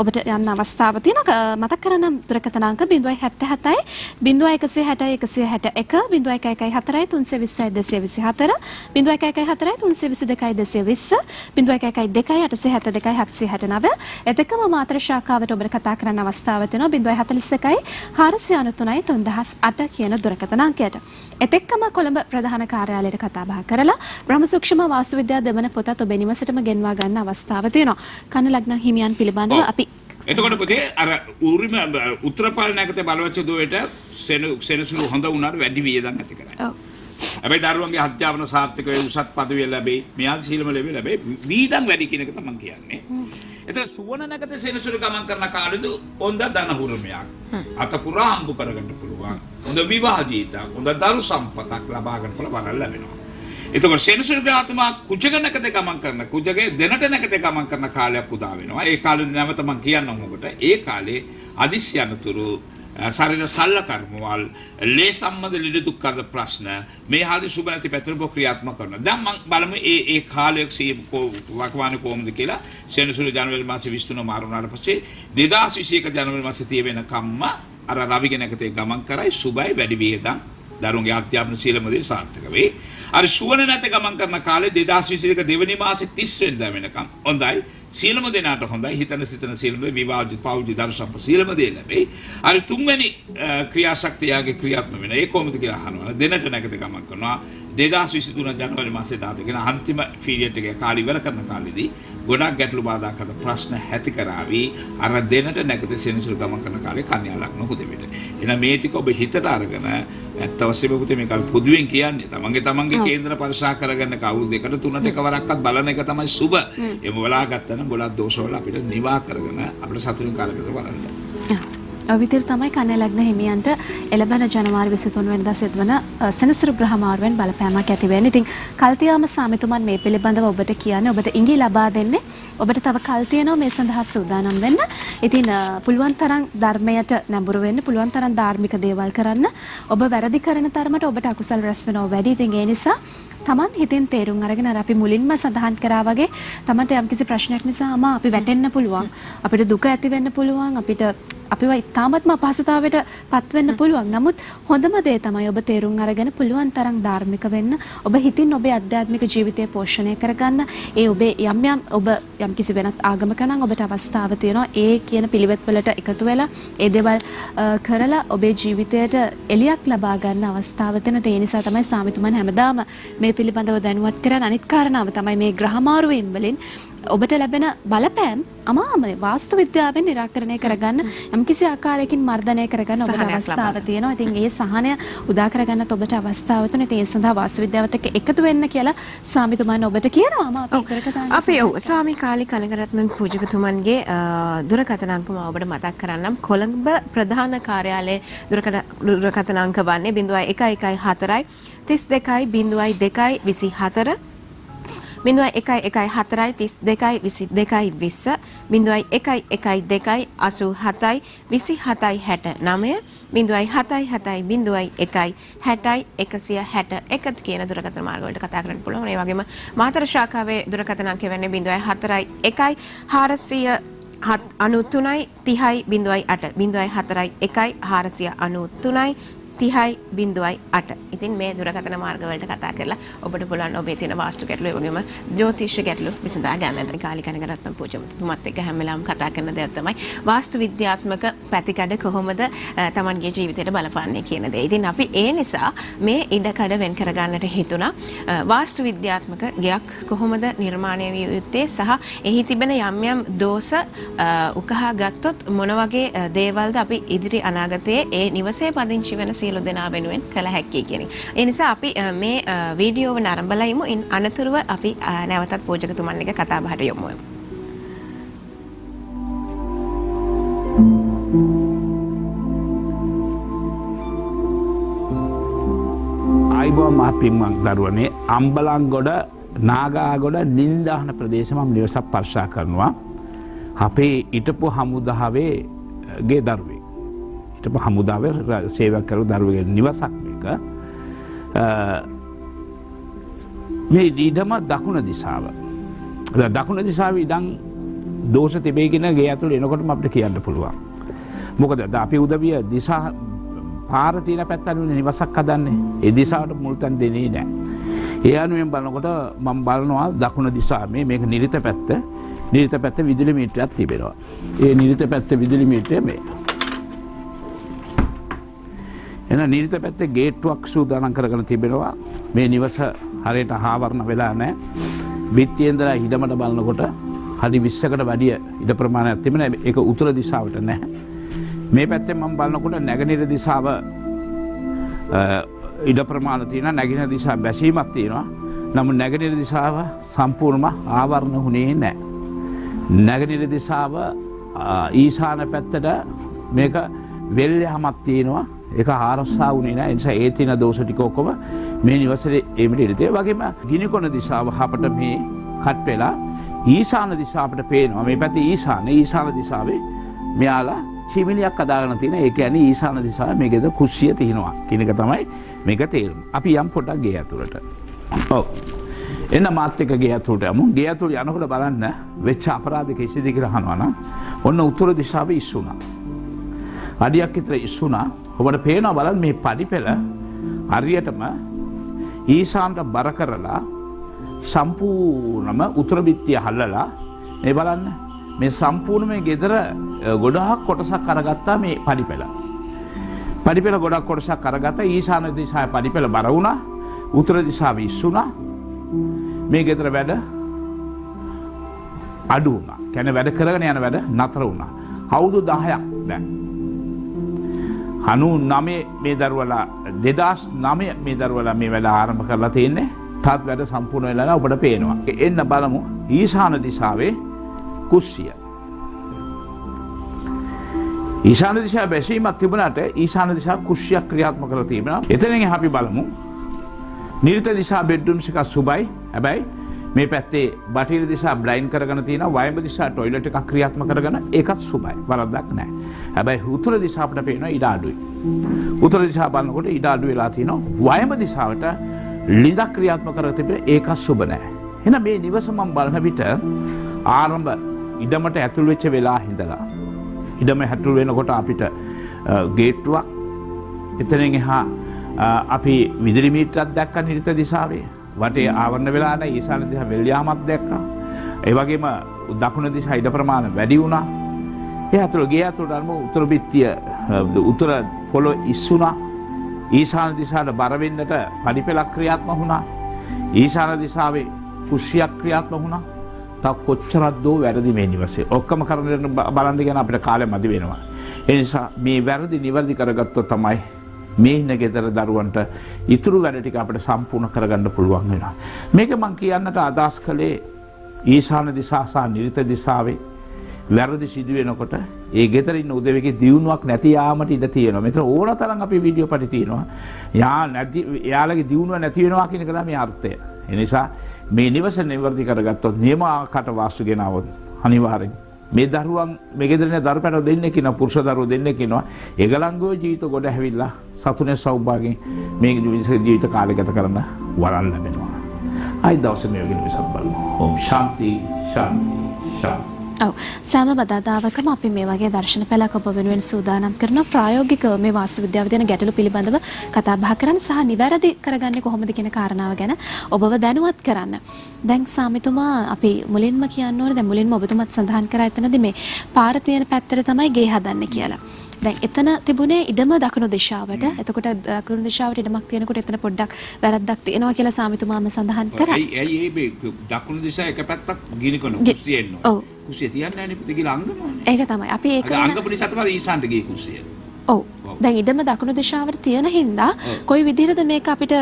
ඔබට යන්න අවස්ථාව තියෙනවා. මතක් කරනම් දුරකථන අංක 077යි 0160 161 0114යි 320යි 224 0114යි 322යි 220 0112යි 872යි 769 එතකම මාතර ශාඛාවට ඔබට කතා කරන්න අවස්ථාව තියෙනවා. 041යි 493යි 3008 කියන දුරකථන අංකයට. එතෙක්කම කොළඹ ප්‍රධාන කාර්යාලයට කතා බහ කරලා බ්‍රහ්ම සූක්ෂම වාස්තු විද්‍යා දෙවන පොතත් ඔබේ නිවසටම ගෙන්වා ලබා ගන්න අවස්ථාව තියෙනවා. කන ලග්න හිමියන් පිළිබඳව අපි එතකොට පුතේ අර උරිම උත්තරපාල නැගතේ බලවච්ච දුවට සෙනසුරු හොඳ වුණාට වැඩි වියදම් ඇති කරයි. ඔව්. හැබැයි දරුවන්ගේ අධ්‍යාපන සාර්ථක වේ උසස් පදවිය ලැබෙයි. මෙයාද සීලම ලැබෙයි ලැබෙයි. වියදම් වැඩි කියන එක තමයි කියන්නේ. එතන සුවන නැගත සෙනසුරු ගමන් කරන කාලෙදු හොඳ ධන හුරුමයක්. අත පුරා හම්බ කරගන්න පුළුවන්. හොඳ විවාහ ජීවිතයක්, හොඳ දරු සම්පතක් ලබා ගන්න පුළුවන් ලැබෙනවා. එතකොට සෙනසුරුගාතුමා කුජග නැකත ගමන් කරන කුජගේ දෙනට නැකත ගමන් කරන කාලයක් උදා වෙනවා. ඒ කාලේ නැවත මම කියන්නම් ඔබට. ඒ කාලේ අදිස්‍ය අනතුරු ශරීර සල්ල කර්මවල් ලේ සම්බන්ධ ලෙඩ දුක් කරද ප්‍රශ්න මේ ආදී සුබ නැති පැතිරප ක්‍රියාත්මක කරනවා. දැන් මම බලමු ඒ ඒ කාලයක් සී වකවාන කොහොමද කියලා සෙනසුරු ජනවරි මාසේ 23 මාරුණාට පස්සේ 2021 ජනවරි මාසේ තිය වෙන කම්ම අර රවිගෙන නැකතේ ගමන් කරයි සුබයි වැඩි වියදම් දරුවන්ගේ අධ්‍යාපන සීලමදී සාර්ථක වෙයි. අර ශුවන නැත ගමන් කරන කාලේ 2022 දෙවනි මාසේ 30 වෙනිදා වෙනකම් හොඳයි. සීලම දෙනාට හොඳයි. හිතන සිතන සීලම විවාහ පෞජි දර්ශප්ප සීලම දේ ලැබෙයි. අර තුන්වෙනි ක්‍රියාශක්තියගේ ක්‍රියාත්මක වෙන ඒ කොහොමද කියලා අහනවා. දෙනට නැගත ගමන් කරනවා. 2023 ජනවාරි මාසේ 10 කියන අන්තිම පීරියඩ් එක කාලය ඉවර කරන කාලෙදී ගොඩක් ගැටලු බාධා කරන ප්‍රශ්න ඇති කරાવી අර දෙනට නැගත සෙනසුරු ගමන් කරන කාලේ කන්‍යා ලග්න හුදෙමිට. එහෙනම් මේ ටික ඔබ හිතට අරගෙන ඇත්ත වශයෙන්ම පුතේ මේක පොදුවෙන් කියන්නේ තමන්ගේ තමන්ගේ කේන්ද්‍ර පරිශා කරගන්න කවුරු දෙකට තුනට එකවරක්වත් බලන එක තමයි සුබ. එමු බලා ගත්තනම් ගොඩක් දෝෂවල අපිට නිවා කරගෙන අපිට සතුටින් කාලයකට වරන්න. විදිර තමයි කන්නේ ලග්න හිමියන්ට එළබෙන ජනවාරි 23 වෙනිදා සිදුවන සෙනසුරු ග්‍රහ මාරුවෙන් බලපෑමක් ඇති වෙන්නේ. ඉතින් කල්තියාම සාමිතුමන් මේ පිළිබඳව ඔබට කියන්නේ ඔබට ඉඟි ලබා දෙන්නේ. ඔබට තව කල් තියෙනවා මේ සඳහා සූදානම් වෙන්න. ඉතින් පුළුවන් තරම් ධර්මයට නැඹුරු වෙන්න, පුළුවන් තරම් ධාර්මික දේවල් කරන්න. ඔබ වැරදි කරන තරමට ඔබට අකුසල් රැස් වෙනවා වැඩි. ඉතින් ඒ නිසා තමන් හිතින් තේරුම් අරගෙන අර අපි මුලින්ම සඳහන් කරා වගේ තමන්ට යම්කිසි ප්‍රශ්නයක් නිසාම අපි වැටෙන්න පුළුවන්. අපිට දුක ඇති වෙන්න පුළුවන්. අපිට අපිව ඉතාමත්ම අපහසුතාවයට පත්වෙන්න පුළුවන්. නමුත් හොඳම දේ තමයි ඔබ තේරුම් අරගෙන පුළුවන් තරම් ධාර්මික වෙන්න. ඔබ හිතින් ඔබේ අධ්‍යාත්මික ජීවිතය පෝෂණය කරගන්න. ඒ ඔබේ යම් යම් ඔබ යම් කිසි වෙනත් ආගමක නම් ඔබට අවස්ථාව තියෙනවා. ඒ කියන පිළිවෙත් වලට එකතු වෙලා ඒ දේවල් කරලා ඔබේ ජීවිතයට එලියක් ලබා ගන්න අවස්ථාව තියෙන. ඒ නිසා තමයි සාමිතුමන් හැමදාම මේ පිළිබඳව දැනුවත් කරන අනිත් කාරණාව තමයි මේ ග්‍රහමාරුවීම් වලින් ඔබට ලැබෙන බලපෑම් අමාම වාස්තු විද්‍යාවෙන් නිරාකරණය කරගන්න යම්කිසි ආකාරයකින් මර්ධනය කරගන්න ඔබට අවස්ථාව තියෙනවා. ඉතින් ඒ සහනය උදා කරගන්නත් ඔබට අවස්ථාව තුන. ඉතින් ඒ සඳහා වාස්තු විද්‍යාවත් එක්ක එකතු වෙන්න කියලා ස්වාමිතුමන් ඔබට කියනවාම අපි අපි ඔව්. ස්වාමි කාලි කනගරත්න පූජකතුමන්ගේ දුරකථන අංක මම ඔබට මතක් කරන්නම්. කොළඹ ප්‍රධාන කාර්යාලයේ දුරකථන අංක වන්නේ 0114යි 32යි 02යි 24 බිඳුවයි එකයි එකයි හතරයි තිස් දෙකයි විසි දෙකයි විස්ස බිඳුවයි එකයි එකයි දෙකයි අසු හතයි විසි හතයි හැට නමය බිඳුවයි හතයි හතයි බිඳුවයි එකයි හැටයි එකසිය හැට එකත් කියන දුරකථන මාර්ගවලට කතා කරන්න පුළුවන් ඒ වගේම මාතර ශාඛාවේ දුරකථන අංකය වෙන්නේ බිඳුවයි හතරයි එකයි හාරසිය හත් අනු තුනයි තිහයි බිඳුවයි අට බිඳුවයි හතරයි එකයි හාරසිය අනු තුනයි තිහයි බිඳුවයි අට ඉතින් මේ දුරකථන මාර්ගවලට කතා කරලා ඔබට පුළුවන් ඔබේ තියෙන වාස්තු ගැටලු ඒ වගේම ජ්‍යොතිෂ ගැටලු විසඳා ගන්නට කාලි කනගරත්න පූජතුමත් එක්ක හැම වෙලාවම කතා කරන දෙයක් තමයි වාස්තු විද්‍යාත්මක පැතිකඩ කොහොමද Tamanගේ ජීවිතයට බලපාන්නේ කියන දේ. ඉතින් අපි ඒ නිසා මේ ඉඩකඩ වෙන් කරගන්නට හිතුණා වාස්තු විද්‍යාත්මක ගයක් කොහොමද නිර්මාණය විය යුත්තේ සහ එහි තිබෙන යම් යම් දෝෂ උකහා ගත්තොත් මොන වගේ දේවල්ද අපි ඉදිරි අනාගතයේ ඒ නිවසේ පදිංචි වෙන සියලු දෙනා වෙනුවෙන් කළ හැක්කේ කියන ඒ නිසා අපි මේ වීඩියෝව නරඹලා ඉමු. ඉන් අනතුරුව අපි නැවතත් පූජකතුමන් එක්ක කතා බහට යොමු වෙමු. අයිබෝ මහ පින්මක් දරුවනේ අම්බලන්ගොඩ නාගාගොඩ නින්දාහන ප්‍රදේශ මම නිවසක් පර්ශා කරනවා. අපේ ඉටපු හමුදාවේ ගේ දරුවේ. හිටපු හමුදාව සේවයක් කරු දරුවගේ නිවසක් මේක මේ ඊඩම දකුණ දිසාව දැන් දකුණු දිශාවේ ඉඩම් දෝෂ තිබේ කියන ගේ ඇතුළේ එනකොටම අපිට කියන්න පුළුවන්. මොකද ද අපි උදවිය දිසා පාර තියෙන පැත්තට නිවසක් හදන්නේ. ඒ දිශාවට මුල් තැන් දෙන්නේ නැහැ. ඒ අනුවෙන් බලනකොට මම බලනවා දකුණු දිශාවේ මේක නිරිත පැත්ත. නිරිත පැත්ත විදුලි මීටරයක් තිබෙනවා. ඒ නිරිත පැත්ත විදුලි මීටරය මේ. එන නිරිත පැත්තේ ගේට්ටුවක් සූදානම් කරගෙන තිබෙනවා. මේ නිවස හරියට හාවරණ වෙලා නැහැ. බිත්තියෙන්දලා හිඩමට බලනකොට හරි 20කට වැඩිය ඉඩ ප්‍රමාණයක් තිබෙන ඒක උතුර දිශාවට නැහැ. මේ පැත්තෙන් මම බලනකොට නැගෙනහිර දිශාව ඉඩ ප්‍රමාණ තියෙනවා නැගෙනහිර දිශා බැසීමක් තියෙනවා. නමුත් නැගෙනහිර දිශාව සම්පූර්ණම ආවරණ වුණේ නැහැ. නැගෙනහිර දිශාව ඊශාන පැත්තට මේක වෙල් යහමක් තියෙනවා. ඒක ආරස්සා වුණේ නැහැ. ඒ නිසා ඒ තියෙන දෝෂ ටික ඔක්කොම මේ නිවසේ එමිට ඉරිතේ. වගේම ගිනිකොන දිශාව අපට මේ කට් වෙලා ඊශාන දිශාවට පේනවා. මේ පැත්තේ ඊශාන ඊශාන දිශාවේ මෙයාලා චිමිලියක් අදාගෙන තියෙන ඒ කියන්නේ ඊශාන දිශාවේ මේ ගෙද කුස්සිය තියෙනවා කියන එක තමයි මේක තේරුම. අපි යම් පොඩක් ගේ ඇතුළට. ඔව්. එන්න මාත් එක්ක ගේ ඇතුළට යමු. ගේ ඇතුළට යනකොට බලන්න වෙච්ච අපරාධ කිසිද කියලා අහනවා නම් ඔන්න උතුර දිශාවේ ඉස්සුණා. අඩියක් විතර ඉස්සුණා. ඔබට පේනවා බලන්න මේ පඩිපෙළ හරියටම ඊශාන්ට බර කරලා සම්පූර්ණම උතුර බිත්තිය හල්ලලා මේ බලන්න මේ සම්පූර්ණ මේ ගෙදර ගොඩාක් කොටසක් අරගත්තා මේ පඩිපෙළ. පඩිපෙළ ගොඩක් කොටසක් අරගත්තා ඊශාන දිශාවේ පඩිපෙළ බර වුණා. උතුර දිශාවේ ඉස්සුණා. මේ ගෙදර වැඩ අඩු වුණා. කියන්නේ වැඩ කරගෙන යන වැඩ නතර වුණා. අවුරුදු 10ක් දැන්. 99 මේ දරුවලා 2009 මේ දරුවලා මේ වැඩ ආරම්භ කරලා තියෙන්නේ. තාත් වැඩ සම්පූර්ණ වෙලා නැහැ ඔබට පේනවා. එන්න බලමු ඊශාන දිශාවේ කුස්සිය. ඊශාන දිශා බැසීමක් තිබුණාට ඊශාන දිශා කුස්සියක් ක්‍රියාත්මක කරලා තිබෙනවා. එතනින් අපි බලමු. නිරිත දිශා බෙඩ්රූම්ස් එක සුබයි. හැබැයි මේ පැත්තේ බටහිර දිශා බ්ලයින්ඩ් කරගෙන තියෙනවා. වයඹ දිශා টয়ලට් එකක් ක්‍රියාත්මක කරගෙන ඒකත් සුබයි. වරදක් නැහැ. හැබැයි උතුර දිශා අපිට පේනවා ඉඩ අඩුයි. උතුර දිශා බලනකොට ඉඩ අඩු වෙලා තියෙනවා. වයඹ දිශාවට ලිඳක් ක්‍රියාත්මක කර තිබෙන ඒකත් සුබ නැහැ. එහෙනම් මේ නිවස මම බලන විට ආරම්භ ඉඩමට ඇතුල් වෙච්ච වෙලා හිඳලා ඉඩම හැතුල් වෙනකොට අපිට ගේට්ටුවක් එතනින් එහා අපි විදුලි මීටරයක් දැක්කා නිරිත දිශාවේ වටේ ආවරණ වෙලා නැහැ ඊශාන දිශා වෙල් යාමක් දැක්කා. ඒ වගේම දකුණු දිශා ඉඩ ප්‍රමාණය වැඩි වුණා. ඒ අතර ගේ අතට අරම උතුර බිත්තිය උතුර පොළොව ඉස්සුණා. ඊශාන දිශාට බර වෙන්නට පරිපෙලක් ක්‍රියාත්මක වුණා. ඊශාන දිශාවේ කුෂ්‍යයක් ක්‍රියාත්මක වුණා. තව කොච්චරක් දෝ වැරදි මේ නිවසේ. ඔක්කොම කරගෙන බලන්න ගැන අපිට කාලෙ මදි වෙනවා. ඒ නිසා මේ වැරදි නිවැරදි කරගත්තොත් තමයි මේ ඉන්න ගෙදර දරුවන්ට ඉතුරු වැඩ ටික අපිට සම්පූර්ණ කරගන්න පුළුවන් වෙනවා. මේක මම කියන්නට අදහස් කළේ ඊශාන දිශා සහ නිරිත දිශාවේ වැරදි සිදු වෙනකොට ඒ ගෙදර ඉන්න උදවියගේ දියුණුවක් නැති යාමට ඉඩ තියෙනවා. මෙතන ඕන තරම් අපි වීඩියෝ පටි තියෙනවා. යා නැති එයාලගේ දියුණුව නැති වෙනවා කියන එක තමයි අර්ථය. ඒ නිසා මේ නිවස නිවැරදි කරගත්තොත් නියම ආකාරයට වාස්තු ගෙනාවොත් අනිවාර්යෙන් මේ දරුවන් මේ ගෙදරනේ දරුපැන දෙන්නෙක් ඉන්නවා පුරුෂ දරුවෝ දෙන්නෙක් ඉන්නවා ඒගලංගෝ ජීවිත ගොඩ හැවිලා සතුනේ සෞභාගයෙන් මේ ජීවිත කාලය ගත කරන්න වරන් ලැබෙනවා. අයි දවසේ මේ වගේ නිවසක් බලමු. ඕම් ශාන්ති ශාන්ති ශාන්ති ඔව් සෑම බදාදාවකම අපි මේ වගේ දර්ශන පෙළක් ඔබ වෙනුවෙන් සූදානම් කරන ප්‍රායෝගිකව මේ වාස්තු විද්‍යාව දෙන ගැටලු පිළිබඳව කතා බහ කරන්න සහ නිවැරදි කරගන්නේ කොහොමද කියන කාරණාව ගැන ඔබව දැනුවත් කරන්න. දැන් සාමිතුමා අපි මුලින්ම කියන්න ඕනේ දැන් මුලින්ම ඔබතුමත් සඳහන් කරා එතනදී මේ පාර තියෙන පැත්තට තමයි ගේ හදන්නේ කියලා. දැන් එතන තිබුණේ ඉඩම දකුණු දිශාවට. එතකොට දකුණු දිශාවට ඉඩමක් තියෙනකොට එතන පොඩ්ඩක් වැරද්දක් තියෙනවා කියලා සාමිතුමාම සඳහන් කරා. ඇයි ඇයි මේ දකුණු දිශාව එක පැත්තක් ගිනි කරන කුස්සිය එන්නවා. ඔව්. කුස්සිය තියන්නේ නැහැ නේ පුතේ කියලා අංගනවානේ. ඒක තමයි. අපි ඒක අර අංගපු නිසා තමයි ඊසාන්ට ගියේ කුස්සිය. ඔව්. දැන් ඉඩම දකුණු දිශාවට තියෙන හින්දා කොයි විදිහටද මේක අපිට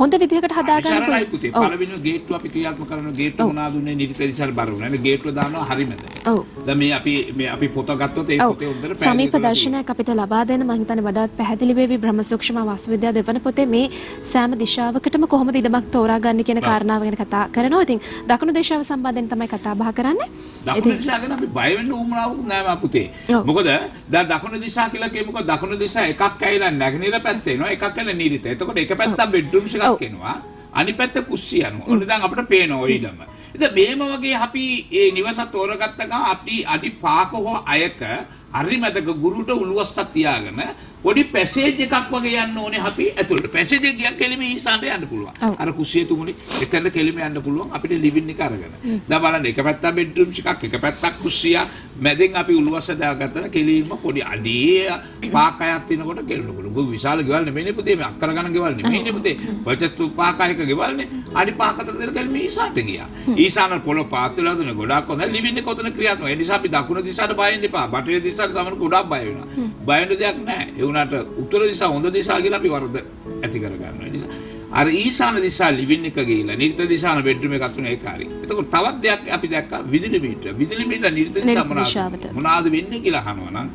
හොඳ විදිහකට හදාගන්න පුළුවන්. පුතේ පළවෙනි ගේට්ටුව අපි ක්‍රියාත්මක කරන ගේට්ටුව මොනවාද උන්නේ නිරිත දිශාවට බර වුණා. මේ ගේට්ටුව දානවා හරිමද? ඔව්. දැන් මේ අපි මේ අපි පොත ගත්තොත් ඒ පොතේ උන්දර සමීප දර්ශනයක් අපිට ලබා දෙන මම හිතන්නේ වඩාත් පැහැදිලි වේවි බ්‍රහ්ම සූක්ෂම වාස්තු විද්‍යාව දෙවන පොතේ මේ සෑම දිශාවකටම කොහොමද ඉඩමක් තෝරාගන්නේ කියන කාරණාව ගැන කතා කරනවා. ඉතින් දකුණු දිශාව සම්බන්ධයෙන් තමයි කතා බහ කරන්නේ. දකුණු දිශාව ගැන අපි බය වෙන්න උවමනාවක් නෑ මා පුතේ. මොකද දැන් දකුණු දිශාව කියලා කියමුකෝ දකුණු දිශාව එකක් ඇවිල්ලා නැගෙනහිර පැත්ත එනවා එකක් ඇවිල්ලා නිරිත. එතකොට එක පැත්තක් බෙඩ්රූම්ස් එකක් එනවා. අනිත් පැත්ත කුස්සිය යනවා. ඔන්න දැන් අපිට පේනවා ওই ළම. ඉතින් මේම වගේ අපි ඒ නිවස තෝරගත්ත ගමන් අපි අඩි 5ක හෝ 6ක අරිමැදක ගුරුට උළුවස්සක් තියාගෙන පොඩි පැසේජ් එකක් වගේ යන්න ඕනේ අපි ඇතුළට. පැසේජ් එක ගියක් කෙලිම ඊසාන්ට යන්න පුළුවන්. අර කුස්සිය තුමුනේ එතන කෙලිම යන්න පුළුවන් අපිට ලිවින් එක අරගෙන. දැන් බලන්න එක පැත්තක් බෙඩ්රූම් එකක් එක පැත්තක් කුස්සිය මැදෙන් අපි උළුවස්ස දාගත්තා කෙලින්ම පොඩි අඩියේ පාකයක් තිනකොට කෙලනකොට. ගොව් විශාල ගෙවල් නෙමෙයිනේ පුතේ මේ අක්කර ගණන් ගෙවල් නෙමෙයිනේ පුතේ. බජට් පාකයක ගෙවල්නේ. අඩි පාකතර දෙන කෙලිම ඊසාන්ට ගියා. ඊසාන පොළ පාත් වෙලා දුන්නේ ගොඩාක් හොඳ ලිවින් එක ඔතන ක්‍රියාත්මක. ඒ නිසා අපි දකුණු දිශාවට බයින්න එපා. බටහිර දිශාවට තමයි ගොඩාක් බය වෙනවා. බය වෙන දෙයක් නැහැ. වුණාට උත්තර දිශා හොඳ දිශා කියලා අපි වරද ඇති කර ගන්නවා. ඒ නිසා අර ඊශාන දිශා ලිවින් එක ගිහිල්ලා නිර්ත දිශාන බෙඩ්රූම් එකක් තුන ඒක හරි. එතකොට තවත් දෙයක් අපි දැක්කා විදුලි මීටර. විදුලි මීටර නිර්ත දිශා. මොනවාද වෙන්නේ කියලා අහනවා නම්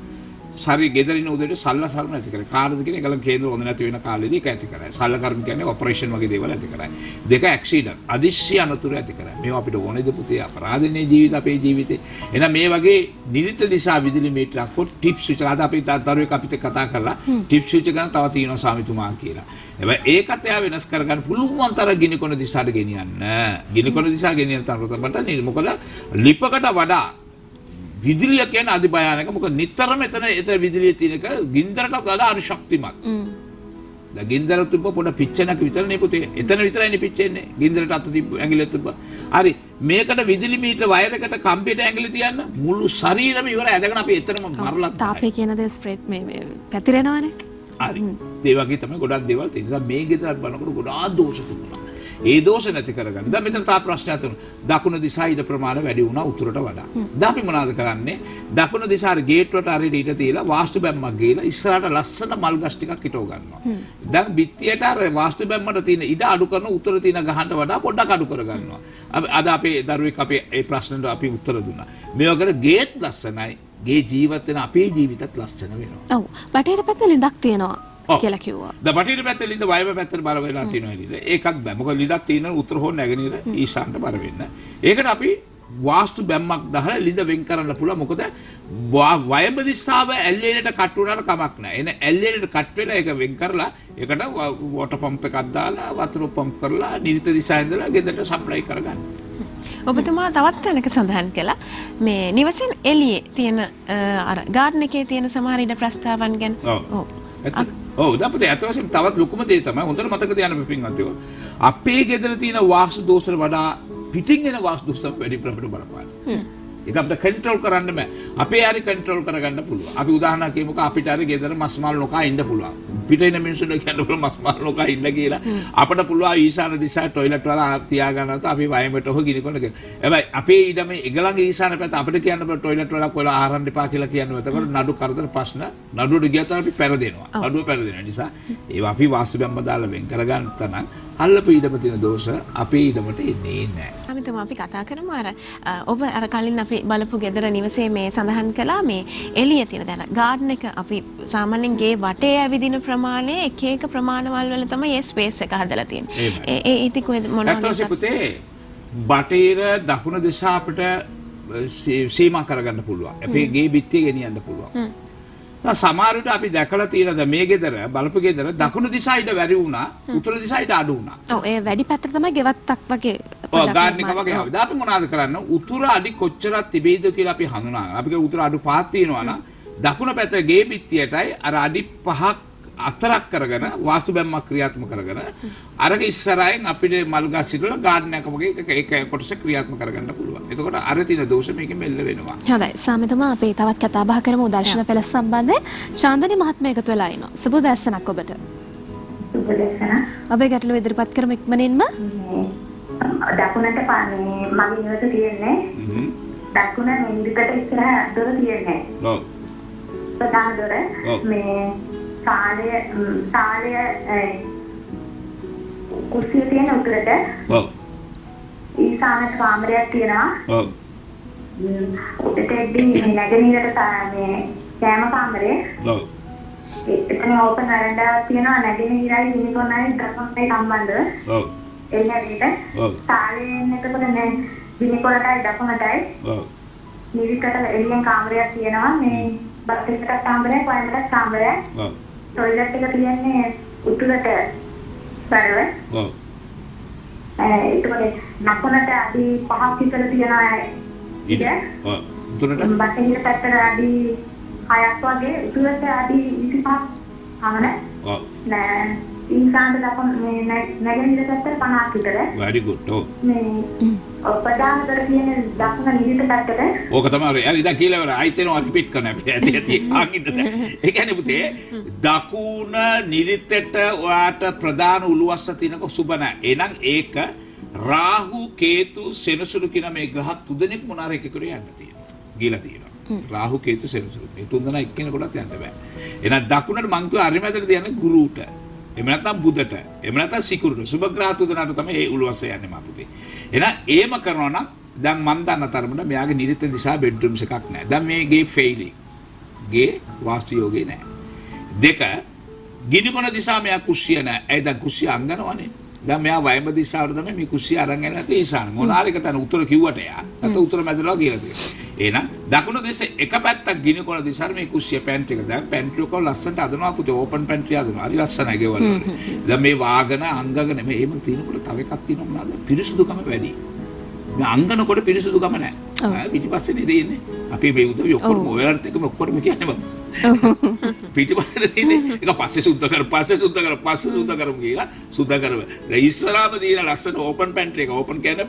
සරි ගෙදරින් උදේට සල්ල සරම ඇති කරයි. කාටද කියන්නේ ඒගොල්ලෝ කේන්ද්‍ර හොඳ නැති වෙන කාලෙදී ඒක ඇති කරයි. සල්ල කර්ම කියන්නේ ඔපරේෂන් වගේ දේවල් ඇති කරයි. දෙක ඇක්සිඩන්ට් අදිශ්‍ය අනතුරු ඇති කරයි. මේවා අපිට ඕනේද පුතේ අපරාධනේ ජීවිත අපේ ජීවිතේ. එහෙනම් මේ වගේ නිරිත දිශා විදුලි මීටරක් හො ටිප් ස්විච් අද අපි දරුවෙක් අපිට කතා කරලා ටිප් ස්විච් ගැන තව තියෙනවා ස්වාමිතුමා කියලා. හැබැයි ඒකත් එයා වෙනස් කරගන්න පුළුවන් තරම් ගිනිකොන දිශාට ගෙනියන්න. ගිනිකොන දිශා ගෙනියන තරමට මොකද ලිපකට වඩා විදුලිය කියන්නේ අධි භයානක මොකද නිතරම එතන එතන විදුලිය තියෙනක ගින්දරට වඩා අර ශක්තිමත්. දැන් ගින්දර තිබ්බ පොඩ පිච්චෙනක විතරනේ පුතේ. එතන විතරයිනේ පිච්චෙන්නේ. ගින්දරට අත තිබ්බ ඇඟිල්ල තිබ්බ. හරි. මේකට විදුලි මීටර වයර් එකට කම්පියුටර් ඇඟිලි තියන්න මුළු ශරීරෙම ඉවර ඇදගෙන අපි එතරම් මරලා තාපය කියන දේ ස්ප්‍රෙඩ් මේ මේ පැතිරෙනවානේ. හරි. ඒ වගේ තමයි ගොඩක් දේවල් තියෙන නිසා මේ ගෙදරත් බලනකොට ගොඩාක් දෝෂ තිබුණා. ඒ දෝෂ නැති කරගන්න. දැන් මෙතන තා ප්‍රශ්නයක් තියෙනවා. දකුණු දිශා ඊට ප්‍රමාණය වැඩි වුණා උතුරට වඩා. දැන් අපි මොනවද කරන්නේ? දකුණු දිශාවේ ගේට්ටුවට හරියට ඊට තියලා වාස්තු බැම්මක් ගේලා ඉස්සරහට ලස්සන මල් ගස් ටිකක් හිටව ගන්නවා. දැන් බිත්තියට අර වාස්තු බැම්මට තියෙන ඉඩ අඩු කරන උතුර තියෙන ගහන්න වඩා පොඩ්ඩක් අඩු කර ගන්නවා. අපි- අද අපේ දරුවෙක් අපේ ඒ ප්‍රශ්නෙට අපි උත්තර දුන්නා. මේ වගේ ගේත් ලස්සනයි. ගේ ජීවත් වෙන අපේ ජීවිතත් ලස්සන වෙනවා. ඔව්. බටහිර පැත්තේ ලිඳක් තියෙනවා. කියලා කිව්වා. ද බටහිර පැත්තේ ලින්ද වයම පැත්තට බර වෙලා තියෙනවා නේද? ඒකත් බෑ. මොකද ලිඳක් තියෙන උත්තර හෝ නැගෙනහිර ඊශාන්ත බර වෙන්න. ඒකට අපි වාස්තු බැම්මක් දහලා ලිඳ වෙන් කරන්න පුළුවන්. මොකද වයඹ දිශාව ඇල්ලේනට කට් වුණාට කමක් නැහැ. එන ඇල්ලේනට කට් වෙලා ඒක වෙන් කරලා ඒකට වෝටර් පම්ප් එකක් දාලා වතුර පම්ප් කරලා නිරිත දිශාවෙන් ඉඳලා ගෙදරට සප්ලයි කරගන්න. ඔබතුමා තවත් තැනක සඳහන් කළා මේ නිවසෙන් එළියේ තියෙන අර ගාඩන් එකේ තියෙන සමහර ඉඩ ප්‍රස්තාවන් ගැන. ඔව්. ඔව්. ඇත්ත- ඔව් දපතේ ඇත්ත වශයෙන්ම තවත් ලොකුම දේ තමයි හොඳට මතක තියාගන්න පිටින්වත් අපේ ගෙදර තියෙන වාස්තු දෝෂවල වඩා පිටින් එන වාස්තු දෝෂ තමයි වැඩි ප්‍රබල බලපාන. ඒක අපිට කන්ට්‍රෝල් කරන්න බෑ. අපේ හරි කන්ට්‍රෝල් කරගන්න පුළුවන්. අපි උදාහරණයක් කියමුකෝ අපිට හරි ගෙදර මස් මාල් නොකා ඉන්න පුළුවන්. පිට ඉන්න මිනිස්සුන්ට කියන්න පුළුවන් මස් මාල් නොකා ඉන්න කියලා. අපිට පුළුවන් ඊශාන දිශා ටොයිලට් වල තියාගන්නත් අපි වයමට හො ගිනි කොන කියලා. හැබැයි අපේ ඊඩමේ එගලගේ ඊශාන පැත්ත අපිට කියන්න බෑ ටොයිලට් වල කොලා ආහාරන්න එපා කියලා කියනවා. එතකොට නඩු කරදර ප්‍රශ්න නඩුවට ගියත් අපි පෙරදෙනවා. නඩුව පෙරදෙනවා. නිසා ඒවා අපි වාස්තු බැම්ම දාලා වෙන් කරගන්න තන අල්ලපු ඊඩම තියෙන දෝෂ අපේ ඊඩමට එන්නේ නැහැ. ස්වාමීතුමා අපි කතා කරමු අර ඔබ අර කලින් අපි බලපු ගෙදර නිවසේ මේ සඳහන් කළා මේ එළිය තියෙන දැන් ගාඩන් එක අපි සාමාන්‍යයෙන් ගේ වටේ ඇවිදින ප්‍රමාණය එක එක ප්‍රමාණවල් වල තමයි ඒ ස්පේස් එක හදලා තියෙන්නේ. ඒ ඒ ඉති කොහෙද මොන ඇත්ත වගේ වශයෙන්ම පුතේ බටේර දකුණ දිශා අපිට සී- සීමා කරගන්න පුළුවන්. අපේ ගේ බිත්තිය ගෙනියන්න පුළුවන්. දැන් සමහර විට අපි දැකලා තියෙන දැන් මේ ගෙදර බලපු ගෙදර දකුණු දිශායිට වැඩි වුණා උතුරු දිශායිට අඩු වුණා. ඔව් ඒ වැඩි පැත්තට තමයි ගෙවත්තක් වගේ ඔව් ගාඩන් එක වගේ. ආවද අපි මොනවද කරන්න උතුර අඩි කොච්චරක් තිබෙයිද කියලා අපි හඳුනා ගන්න. අපි උතුර අඩු පහක් තියෙනවා නම් දකුණ පැත්ත ගේ බිත්තියටයි අර අඩි පහක් අතරක් කරගෙන වාස්තු බැම්මක් ක්‍රියාත්මක කරගෙන අරක ඉස්සරහින් අපිට මල් ගස් ඉදලා ගාඩන් එක වගේ එක එක කොටස ක්‍රියාත්මක කරගන්න පුළුවන්. එතකොට අර තියෙන දෝෂ මේකෙන් මෙල්ල වෙනවා. හොඳයි සාමිතුමා අපි තවත් කතා බහ කරමු දර්ශන පෙළ සම්බන්ධයෙන් චාන්දනි මහත්මිය එකතු වෙලා ඉනවා සුබ දැස්සනක් ඔබට සුබදේශන ඔබේ ගැටලුව ඉදිරිපත් කරමු ඉක්මනින්ම දකුණට මගේ නිවස තියෙන්නේ. දකුණ නින්දිකට ඉස්සරහ දොර තියෙන්නේ ඔව්. ප්‍රධාන දොර. මේ සාලය ඒ, කුස්සිය තියෙන උතුරට ඔව්. ඊසාන කාමරයක් තියෙනවා ඔව්. මේ නැගෙනහිරට මේ කෑම කාමරේ ඔව්. එතන ඕපන් වරන්ඩාවක් තියෙනවා නැගෙනහිරයි යුනිකෝනයි දකුණටයි සම්බන්ධව ඔව්. එළියට ඔව්. සාලයෙන් එතකොට මේ යුනිකෝනටයි දකුණටයි ඔව්. නිරිකට එළියෙන් කාමරයක් තියෙනවා මේ බස්රිකට කාමරයක් වයඹට කාමරයක් ඔව්. ටොයිලට් එක තියෙන්නේ උතුරට බරව ඔව්. එතකොට දකුණට අඩි 5ක් විතර තියෙන ඉඩ. ඔව්. උතුරට? බටහිර පැත්තට අඩි 6ක් වගේ උතුරට අඩි 25ක් පමණ. ඔව්. නෑ ඊසාන්ත දකුණ මේ නැ- නැගෙනහිර පැත්තට 50ක් විතර. Very good ඔව් මේ ඔව් ප්‍රධාන කර තියෙන දකුණ නිරිත පැත්තට. ඕක තමයි හරි ඉතින් කියලා වර ආයිතේනවා රිපීට් කරන්න අපි. ඇති ඇති ආගින්නද ඒ කියන්නේ පුතේ දකුණ නිරිතට ඔයාට ප්‍රධාන උළුවස්ස තිනක සුබ නැහැ එහෙනම් ඒක රාහු කේතු සෙනසුරු කියන මේ ග්‍රහ තුදෙනෙක් මොනාර එකකට යන්න තියෙනවා. ගිලා තියෙනවා. රාහු කේතු සෙනසුරු. මේ තුන්දෙනා එක්කෙනෙකුටත් යන්න බෑ. එහෙනම් දකුණට මං කිව්වා අරිමැදට තියන්නේ ගුරුට එහෙම නැත්නම් බුදට එහෙම නැත්නම් සිකුරුට සුබ ග්‍රහ තුදෙනාට තමයි ඒ උළුවස්ස යන්නේ මා පුතේ එහෙනම් ඒම කරනවා නම් දැන් මන් දන්න තරමට මෙයාගේ නිරිත දිසා බෙඩ්රූම්ස් එකක් නැහැ. දැන් මේ ගේ ෆෙයිලිං. ගේ වාස්තු යෝගේ නැහැ. දෙක ගිනිකොන දිසා මෙයා කුස්සිය නැහැ. ඇයි දැන් කුස්සිය අංගනවනේ. දැන් මෙයා වයඹ දිසාවට තමයි මේ කුස්සිය අරන් යන නැති ඊසාන. මොනාරික තන උත්තර කිව්වට යා. නැත්නම් උත්තර මැදලා කියලා තියෙනවා. එහෙනම් දකුණු දිස එක පැත්තක් ගිනිකොන දිසාර මේ කුස්සිය පැන්ට් එක දැන් පැන්ට් එක ලස්සනට අදනවා පුතේ ඕපන් පැන්ට් එක අදනවා. හරි ලස්සනයි ගෙවල් වල. දැන් මේ වාගන අංගගෙන මේ එහෙම තියෙනකොට තව එකක් තියෙනවා මොනවාද? පිරිසුදුකම වැඩි. මේ අංගනකොට පිරිසුදුකම නැහැ. ඔව්. ඈ පිටිපස්සේනේ දෙන්නේ. අපි මේ උදවි ඔක්කොම ඔයාලට එකම ඔක්කොම කියන්නේ බං. පිටිපස්සේ තියෙන්නේ ඒක පස්සේ සුද්ධ කර පස්සේ සුද්ධ කර පස්සේ සුද්ධ කරමු කියලා සුද්ධ කරව. දැන් ඉස්සරහම තියෙන ලස්සන ඕපන් පැන්ට් එක ඕපන් කියන්නේ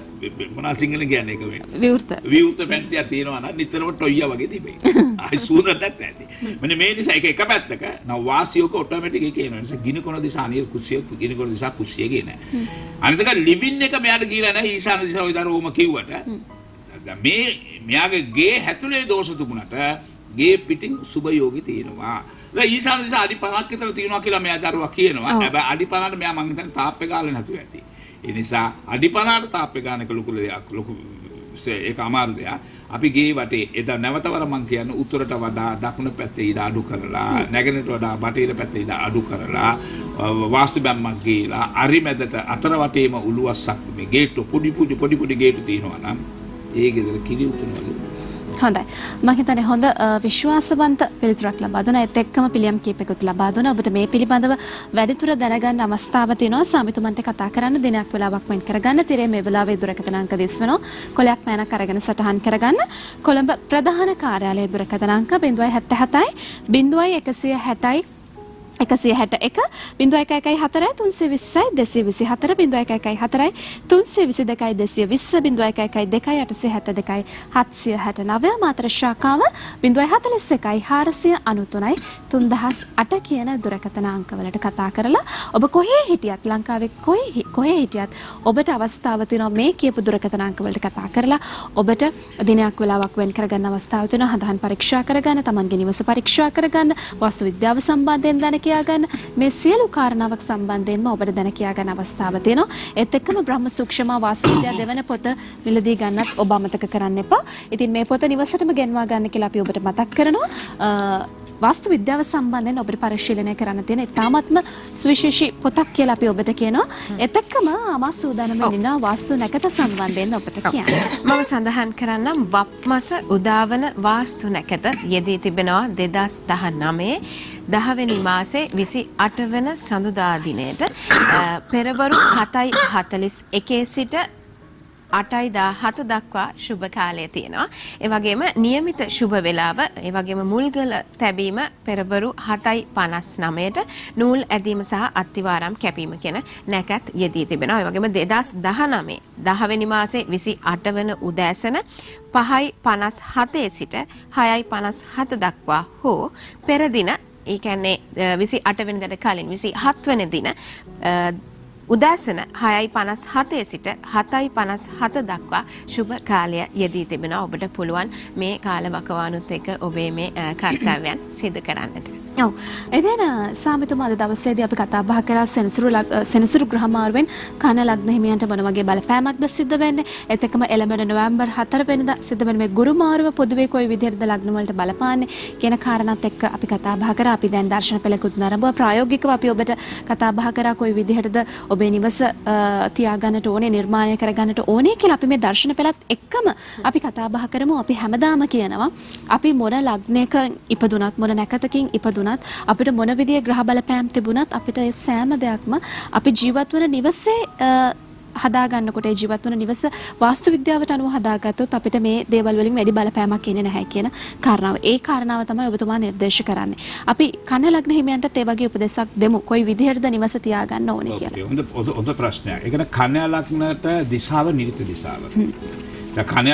මොනවා සිංහලෙන් කියන්නේ ඒක මේ. විවෘත විවෘත පැන්ට් එකක් තියෙනවා නම් නිතරම ටොයියා වගේ තිබේ. ආයි සූදක් නැති. මෙන්න මේ නිසා ඒක එක පැත්තක නම් වාසියක ඔටෝමැටික් එකේ එනවා. නිසා ගිනි කොන දිසා අනිය කුස්සිය ගිනි කොන දිසා කුස්සිය ගේන. අනිත් එක ලිවින් එක මෙයාට ගිහලා නැහැ ඊශාන දිසා ඔය දර ඕම කිව්වට. මේ මෙයාගේ ගේ හැතුලේ දෝෂ තිබුණට ගේ පිටින් සුබ යෝගී තියෙනවා. දැන් ඊශාන දිසා අඩි 50ක් විතර තියෙනවා කියලා මෙයා දරුවා කියනවා. හැබැයි අඩි 50ට මෙයා මං හිතන්නේ තාප්පේ ගාලා නැතුව ඇති. ඒ නිසා අඩි 50ට තාප්පේ ගාන එක ලොකු දෙයක් ලොකු ඒක අමාරු දෙයක්. අපි ගේ වටේ එදා නැවතවර මං කියන්නේ උතුරට වඩා දකුණු පැත්තේ ඉඩ අඩු කරලා නැගෙනහිරට වඩා බටහිර පැත්තේ ඉඩ අඩු කරලා වාස්තු බැම්මක් ගේලා අරි මැදට අතර වටේම උළුවස්සක් මේ ගේට්ටු පොඩි පොඩි පොඩි පොඩි ගේට්ටු තියෙනවා නම් ඒ ගෙදර කිරි උතුන වගේ. හොඳයි. මම හිතන්නේ හොඳ අ, විශ්වාසවන්ත පිළිතුරක් ලබා දුන්නා ඒත් එක්කම පිළියම් කීපයකුත් ලබා දුන්නා ඔබට මේ පිළිබඳව වැඩිදුර දැනගන්න අවස්ථාව තියෙනවා. සාමිතුමන්ට කතා කරන්න දිනයක් වෙලාවක් වෙන් කරගන්න. තිරේ මේ වෙලාවේ දුරකථන අංක දිස් වෙනවා. කොලයක් මෑනක් අරගෙන සටහන් කරගන්න. කොළඹ ප්‍රධාන කාර්යාලයේ දුරකථන අංක 077යි 0160යි එකසිය හැට එක බිඳුව එක එකයි හතරයි තුන්සේ විස්සයි දෙසේ විසි හතර බිඳුව එක එකයි හතරයි තුන්සේ විසි දෙකයි දෙසිය විස්ස බිඳුව එක එකයි දෙකයි අටසේ හැත දෙකයි හත්සිය හැට නවය මාතර ශාකාව බිඳුවයි හතලිස් එකයි හාරසිය අනුතුනයි තුන්දහස් අට කියන දුරකථන අංකවලට කතා කරලා ඔබ කොහේ හිටියත් ලංකාවේ කොයි කොහේ හිටියත් ඔබට අවස්ථාව තියෙනවා මේ කියපු දුරකථන අංකවලට කතා කරලා ඔබට දිනයක් වෙලාවක් වෙන් කරගන්න අවස්ථාව තියෙනවා හඳහන් පරීක්ෂා කරගන්න තමන්ගේ නිවස පරීක්ෂා කරගන්න වාස්තු විද්‍යාව සම්බන්ධයෙන් දැන කියා ගන්න මේ සියලු කාරණාවක් සම්බන්ධයෙන්ම ඔබට දැන කියා ගන්න අවස්ථාව තියෙනවා ඒත් එක්කම බ්‍රහ්ම සූක්ෂම වාස්තු විද්‍යාව දෙවන පොත මිලදී ගන්නත් ඔබ අමතක කරන්න එපා. ඉතින් මේ පොත නිවසටම ගෙන්වා ගන්න කියලා අපි ඔබට මතක් කරනවා. අ, වාස්තු විද්‍යාව සම්බන්ධයෙන් ඔබට පරිශීලනය කරන්න තියෙන ඉතාමත්ම සුවිශේෂී පොතක් කියලා අපි ඔබට කියනවා. ඒත් එක්කම අමා සූදානම් වෙනවා වාස්තු නැකත සම්බන්ධයෙන් ඔබට කියන්න. මම සඳහන් කරන්නම් වප් මස උදාවන වාස්තු නැකත යෙදී තිබෙනවා දෙදස් දහ නමේ දහවෙනි මාසේ විසි අටවන සඳුදා දිනයට. පෙරවරු හතයි හතලිස් එකේ සිට 8යිදා හත දක්වා ශුභ කාලය තියෙනවා. එවගේම නියමිත ශුභ වෙලාව ඒවගේම මුල්ගල තැබීම පෙරබරු හටයි පනස් නමයට නූල් ඇදීම සහ අත්තිවාරම් කැපීම කෙන නැකැත් යෙදී තිබෙන ඒවගේම දෙදස් දහනමේ දහවැනි මාසේ විසි අටවන උදෑසන පහයි පනස් හතේ සිට හයයි පනස් හත දක්වා හෝ පෙරදින ඒකැන්නේ විසි අටවෙනදට කලින් විසි හත්වන දින උදෑසන 6:57 සිට 7:57 දක්වා ශුභ කාලය යෙදී තිබෙනවා. ඔබට පුළුවන් මේ කාල වකවානුත් එක්ක ඔබේ මේ අ, කර්තව්‍යයන් සිදු කරන්නට. ඔව්. එදෙන සාමිතුමා අද දවසේදී අපි කතා බහ කරා සෙනසුරු ලග්- අ, සෙනසුරු ග්‍රහ මාරුවෙන් කන ලග්න හිමියන්ට මොන වගේ බලපෑමක්ද සිද්ධ වෙන්නේ? ඒත් එක්කම එළඹෙන නොවැම්බර් 4 වෙනිදා සිද්ධ වෙන මේ ගුරු මාරුව පොදුවේ කොයි විදිහටද ලග්න වලට බලපාන්නේ කියන කාරණාත් එක්ක අපි කතා බහ කරා. අපි දැන් දර්ශන පෙළකුත් නරඹුවා. ප්‍රායෝගිකව අපි ඔබට කතා බහ කරා කොයි විදිහටද ඔබේ නිවස අ, තියාගන්නට ඕනේ, නිර්මාණය කරගන්නට ඕනේ කියලා අපි මේ දර්ශන පෙළත් එක්කම අපි කතා බහ කරමු. අපි හැමදාම කියනවා අපි මොන ලග්නයක ඉපදුනත් මොන නැකතකින් ඉපදුනත් අපිට මොන විදිහේ ග්‍රහ බලපෑම් තිබුණත් අපිට ඒ සෑම දෙයක්ම අපි ජීවත් වන නිවසේ හදාගන්නකොට ඒ ජීවත් වන නිවස වාස්තු විද්‍යාවට අනුව හදාගත්තොත් අපිට මේ දේවල් වලින් වැඩි බලපෑමක් එන්නේ නැහැ කියන කාරණාව. ඒ කාරණාව තමයි ඔබතුමා නිර්දේශ කරන්නේ. අපි කන්‍යා ලග්න හිමියන්ටත් ඒ වගේ උපදෙසක් දෙමු. කොයි විදිහටද නිවස තියාගන්න ඕනේ කියලා. හොඳ හොඳ ප්‍රශ්නයක්. ඒ කියන්නේ කන්‍යා ලග්නට දිශාව නිරිත දිශාව.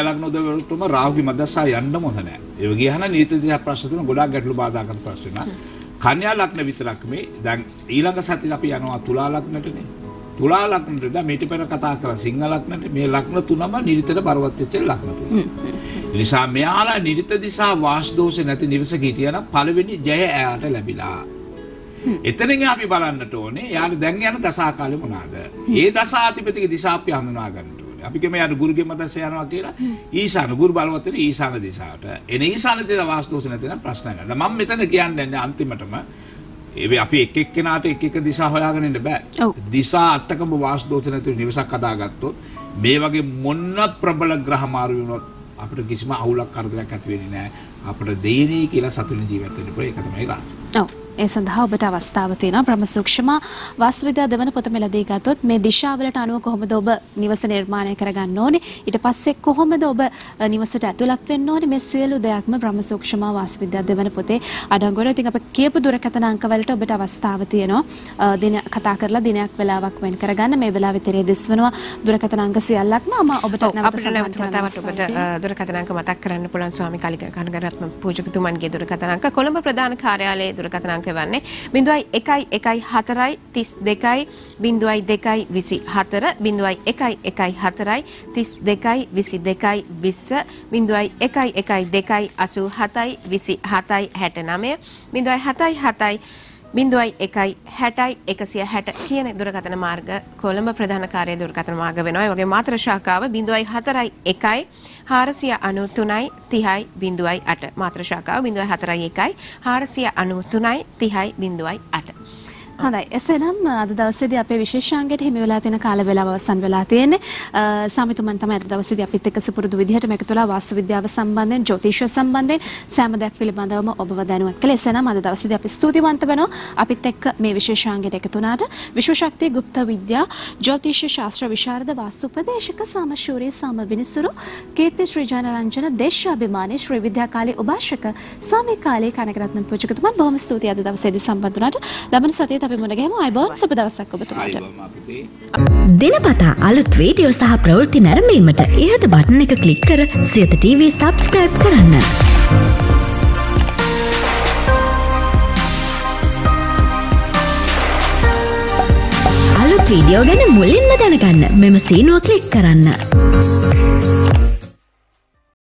ලග්න උදවලටම රාහුගේ මදසා යන්න මොහ නැහැ. ඒ වගේ අහන නිරිත දිශා ප්‍රශ්න තුන ගොඩාක් ගැටලු බාධාකම් ප්‍රශ්න. කන්‍යා ලග්න විතරක් මේ දැන් ඊළඟ සතියේ අපි යනවා තුලා ලග්නටනේ. තුලා ලග්නට දැන් මේට පෙර කතා කරා සිංහ ලග්නට මේ ලග්න තුනම නිරිතට බරවත් වෙච්ච ලග්න තුන. නිසා මෙයාලා නිරිත දිශා වාස් දෝෂ නැති නිවසක හිටියනම් පළවෙනි ජය එයාට ලැබිලා. එතනින් අපි බලන්නට ඕනේ යාට දැන් යන දසාකාලෙ මොනවාද? ඒ දසාධිපතිගේ දිශා අපි හඳුනා ගන්නට. අපි කියමු යාට ගුරුගේ මතස්ස යනවා කියලා ඊශාන ගුරු බලවත් වෙන ඊශාන දිශාවට. එන ඊශාන දිශා වාස් දෝෂ නැති නම් ප්‍රශ්න නැහැ. මම මෙතන කියන්නේ අන්තිමටම ඒ අපි එක එක්කෙනාට එක එක දිශා හොයාගෙන ඉන්න බෑ. දිශා අටකම වාස් දෝෂ නැති නිවසක් හදාගත්තොත් මේ වගේ මොන ප්‍රබල ග්‍රහ මාරු වුණොත් අපිට කිසිම අවුලක් කරදරයක් ඇති වෙන්නේ නැහැ. අපිට දෙයනේ කියලා සතුටින් ජීවත් වෙන්න පුළුවන් ඒක තමයි රාසය. ඔව් ඒ සඳහා ඔබට අවස්ථාව තියෙනවා. බ්‍රහ්ම සූක්ෂම වාස්තුවිද්‍යා දෙවන පොත මෙලදී ගත්තොත් මේ දිශාවලට අනුව කොහොමද ඔබ නිවස නිර්මාණය කරගන්න ඕනේ? ඊට පස්සේ කොහොමද ඔබ නිවසට ඇතුළත් වෙන්න ඕනේ? මේ සියලු දෙයක්ම බ්‍රහ්ම සූක්ෂම වාස්තුවිද්‍යා දෙවන පොතේ අඩංගු වෙනවා ඉතින් අප කියපු දුරකථන අංක වලට ඔබට අවස්ථාව තියෙනවා. දින කතා කරලා දිනයක් වෙලාවක් වෙන් කරගන්න. මේ වෙලාවේ තිරේ දිස්වනවා දුරකථන අංක සියල්ලක්ම. මම ඔබට නැවත අපිට සඳහන් නැවත කරන්න වතාවට ඔබට දුරකථන අංක මතක් කරන්න පුළුවන්. ස්වාමි කලික කනගරත්න පූජකතුමන්ගේ දුරකථන අංක කොළඹ ප්‍රධාන කාර්යාලයේ දුරකථන අංක වන්නේ 0114 32 02 24 0114 32 22 20 0112 87 27 69 07 බිඳුවයි එකයි හැටයි එකසිය හැට කියන දුරකථන මාර්ග කොළඹ ප්‍රධාන කාරය දුරකථන මාර්ග වෙනවා. ඒ වගේ මාතර ශාඛාව බිඳුවයි හතරයි එකයි හාරසිය අනු තුනයි තිහයි බිඳුවයි අට. මාතර ශාඛාව බිඳුවයි හතරයි එකයි හාරසිය අනු තුනයි තිහයි බිඳුවයි අට. හොඳයි එසේනම් අද දවසේදී අපේ විශේෂාංගයට හිමි වෙලා තියෙන කාල වේලාව අවසන් වෙලා තියෙන්නේ. අ, සාමිතුමන් තමයි අද දවසේදී අපිත් එක්ක සුපුරුදු විදිහට මේක තුළ වාස්තු විද්‍යාව සම්බන්ධයෙන් ජ්‍යොතිෂය සම්බන්ධයෙන් සෑම දෙයක් පිළිබඳවම ඔබව දැනුවත් කළේ. එසේනම් අද දවසේදී අපි ස්තුතිවන්ත වෙනවා අපිත් එක්ක මේ විශේෂාංගයට එකතු වුණාට විශ්ව ශක්තිය ගුප්ත විද්‍යා ජ්‍යොතිෂ ශාස්ත්‍ර විශාරද වාස්තු උපදේශක සාමශූරී සාම විනිසුරු කීර්ති ශ්‍රී ජනරංජන දේශාභිමානී ශ්‍රී විද්‍යාකාලේ උභාෂක ස්වාමී කාලේ කනකරත්න පූජකතුමන් බොහොම ස්තුතියි අද දවසේදී සම්බන්ධ වුණාට ලබන සතියේ අපි මුණ ගැහමු අයබෝන් සුබ දවසක් ඔබතුමාට දිනපතා අලුත් වීඩියෝ සහ ප්‍රවෘත්ති නැරඹීමට ඉහත බටන එක කලික් කර සියත TV සබස්ක්‍රයිබ් කරන්න. අලුත් වීඩියෝ ගැන මුලින්ම දැනගන්න මෙම සීනුව කලික් කරන්න.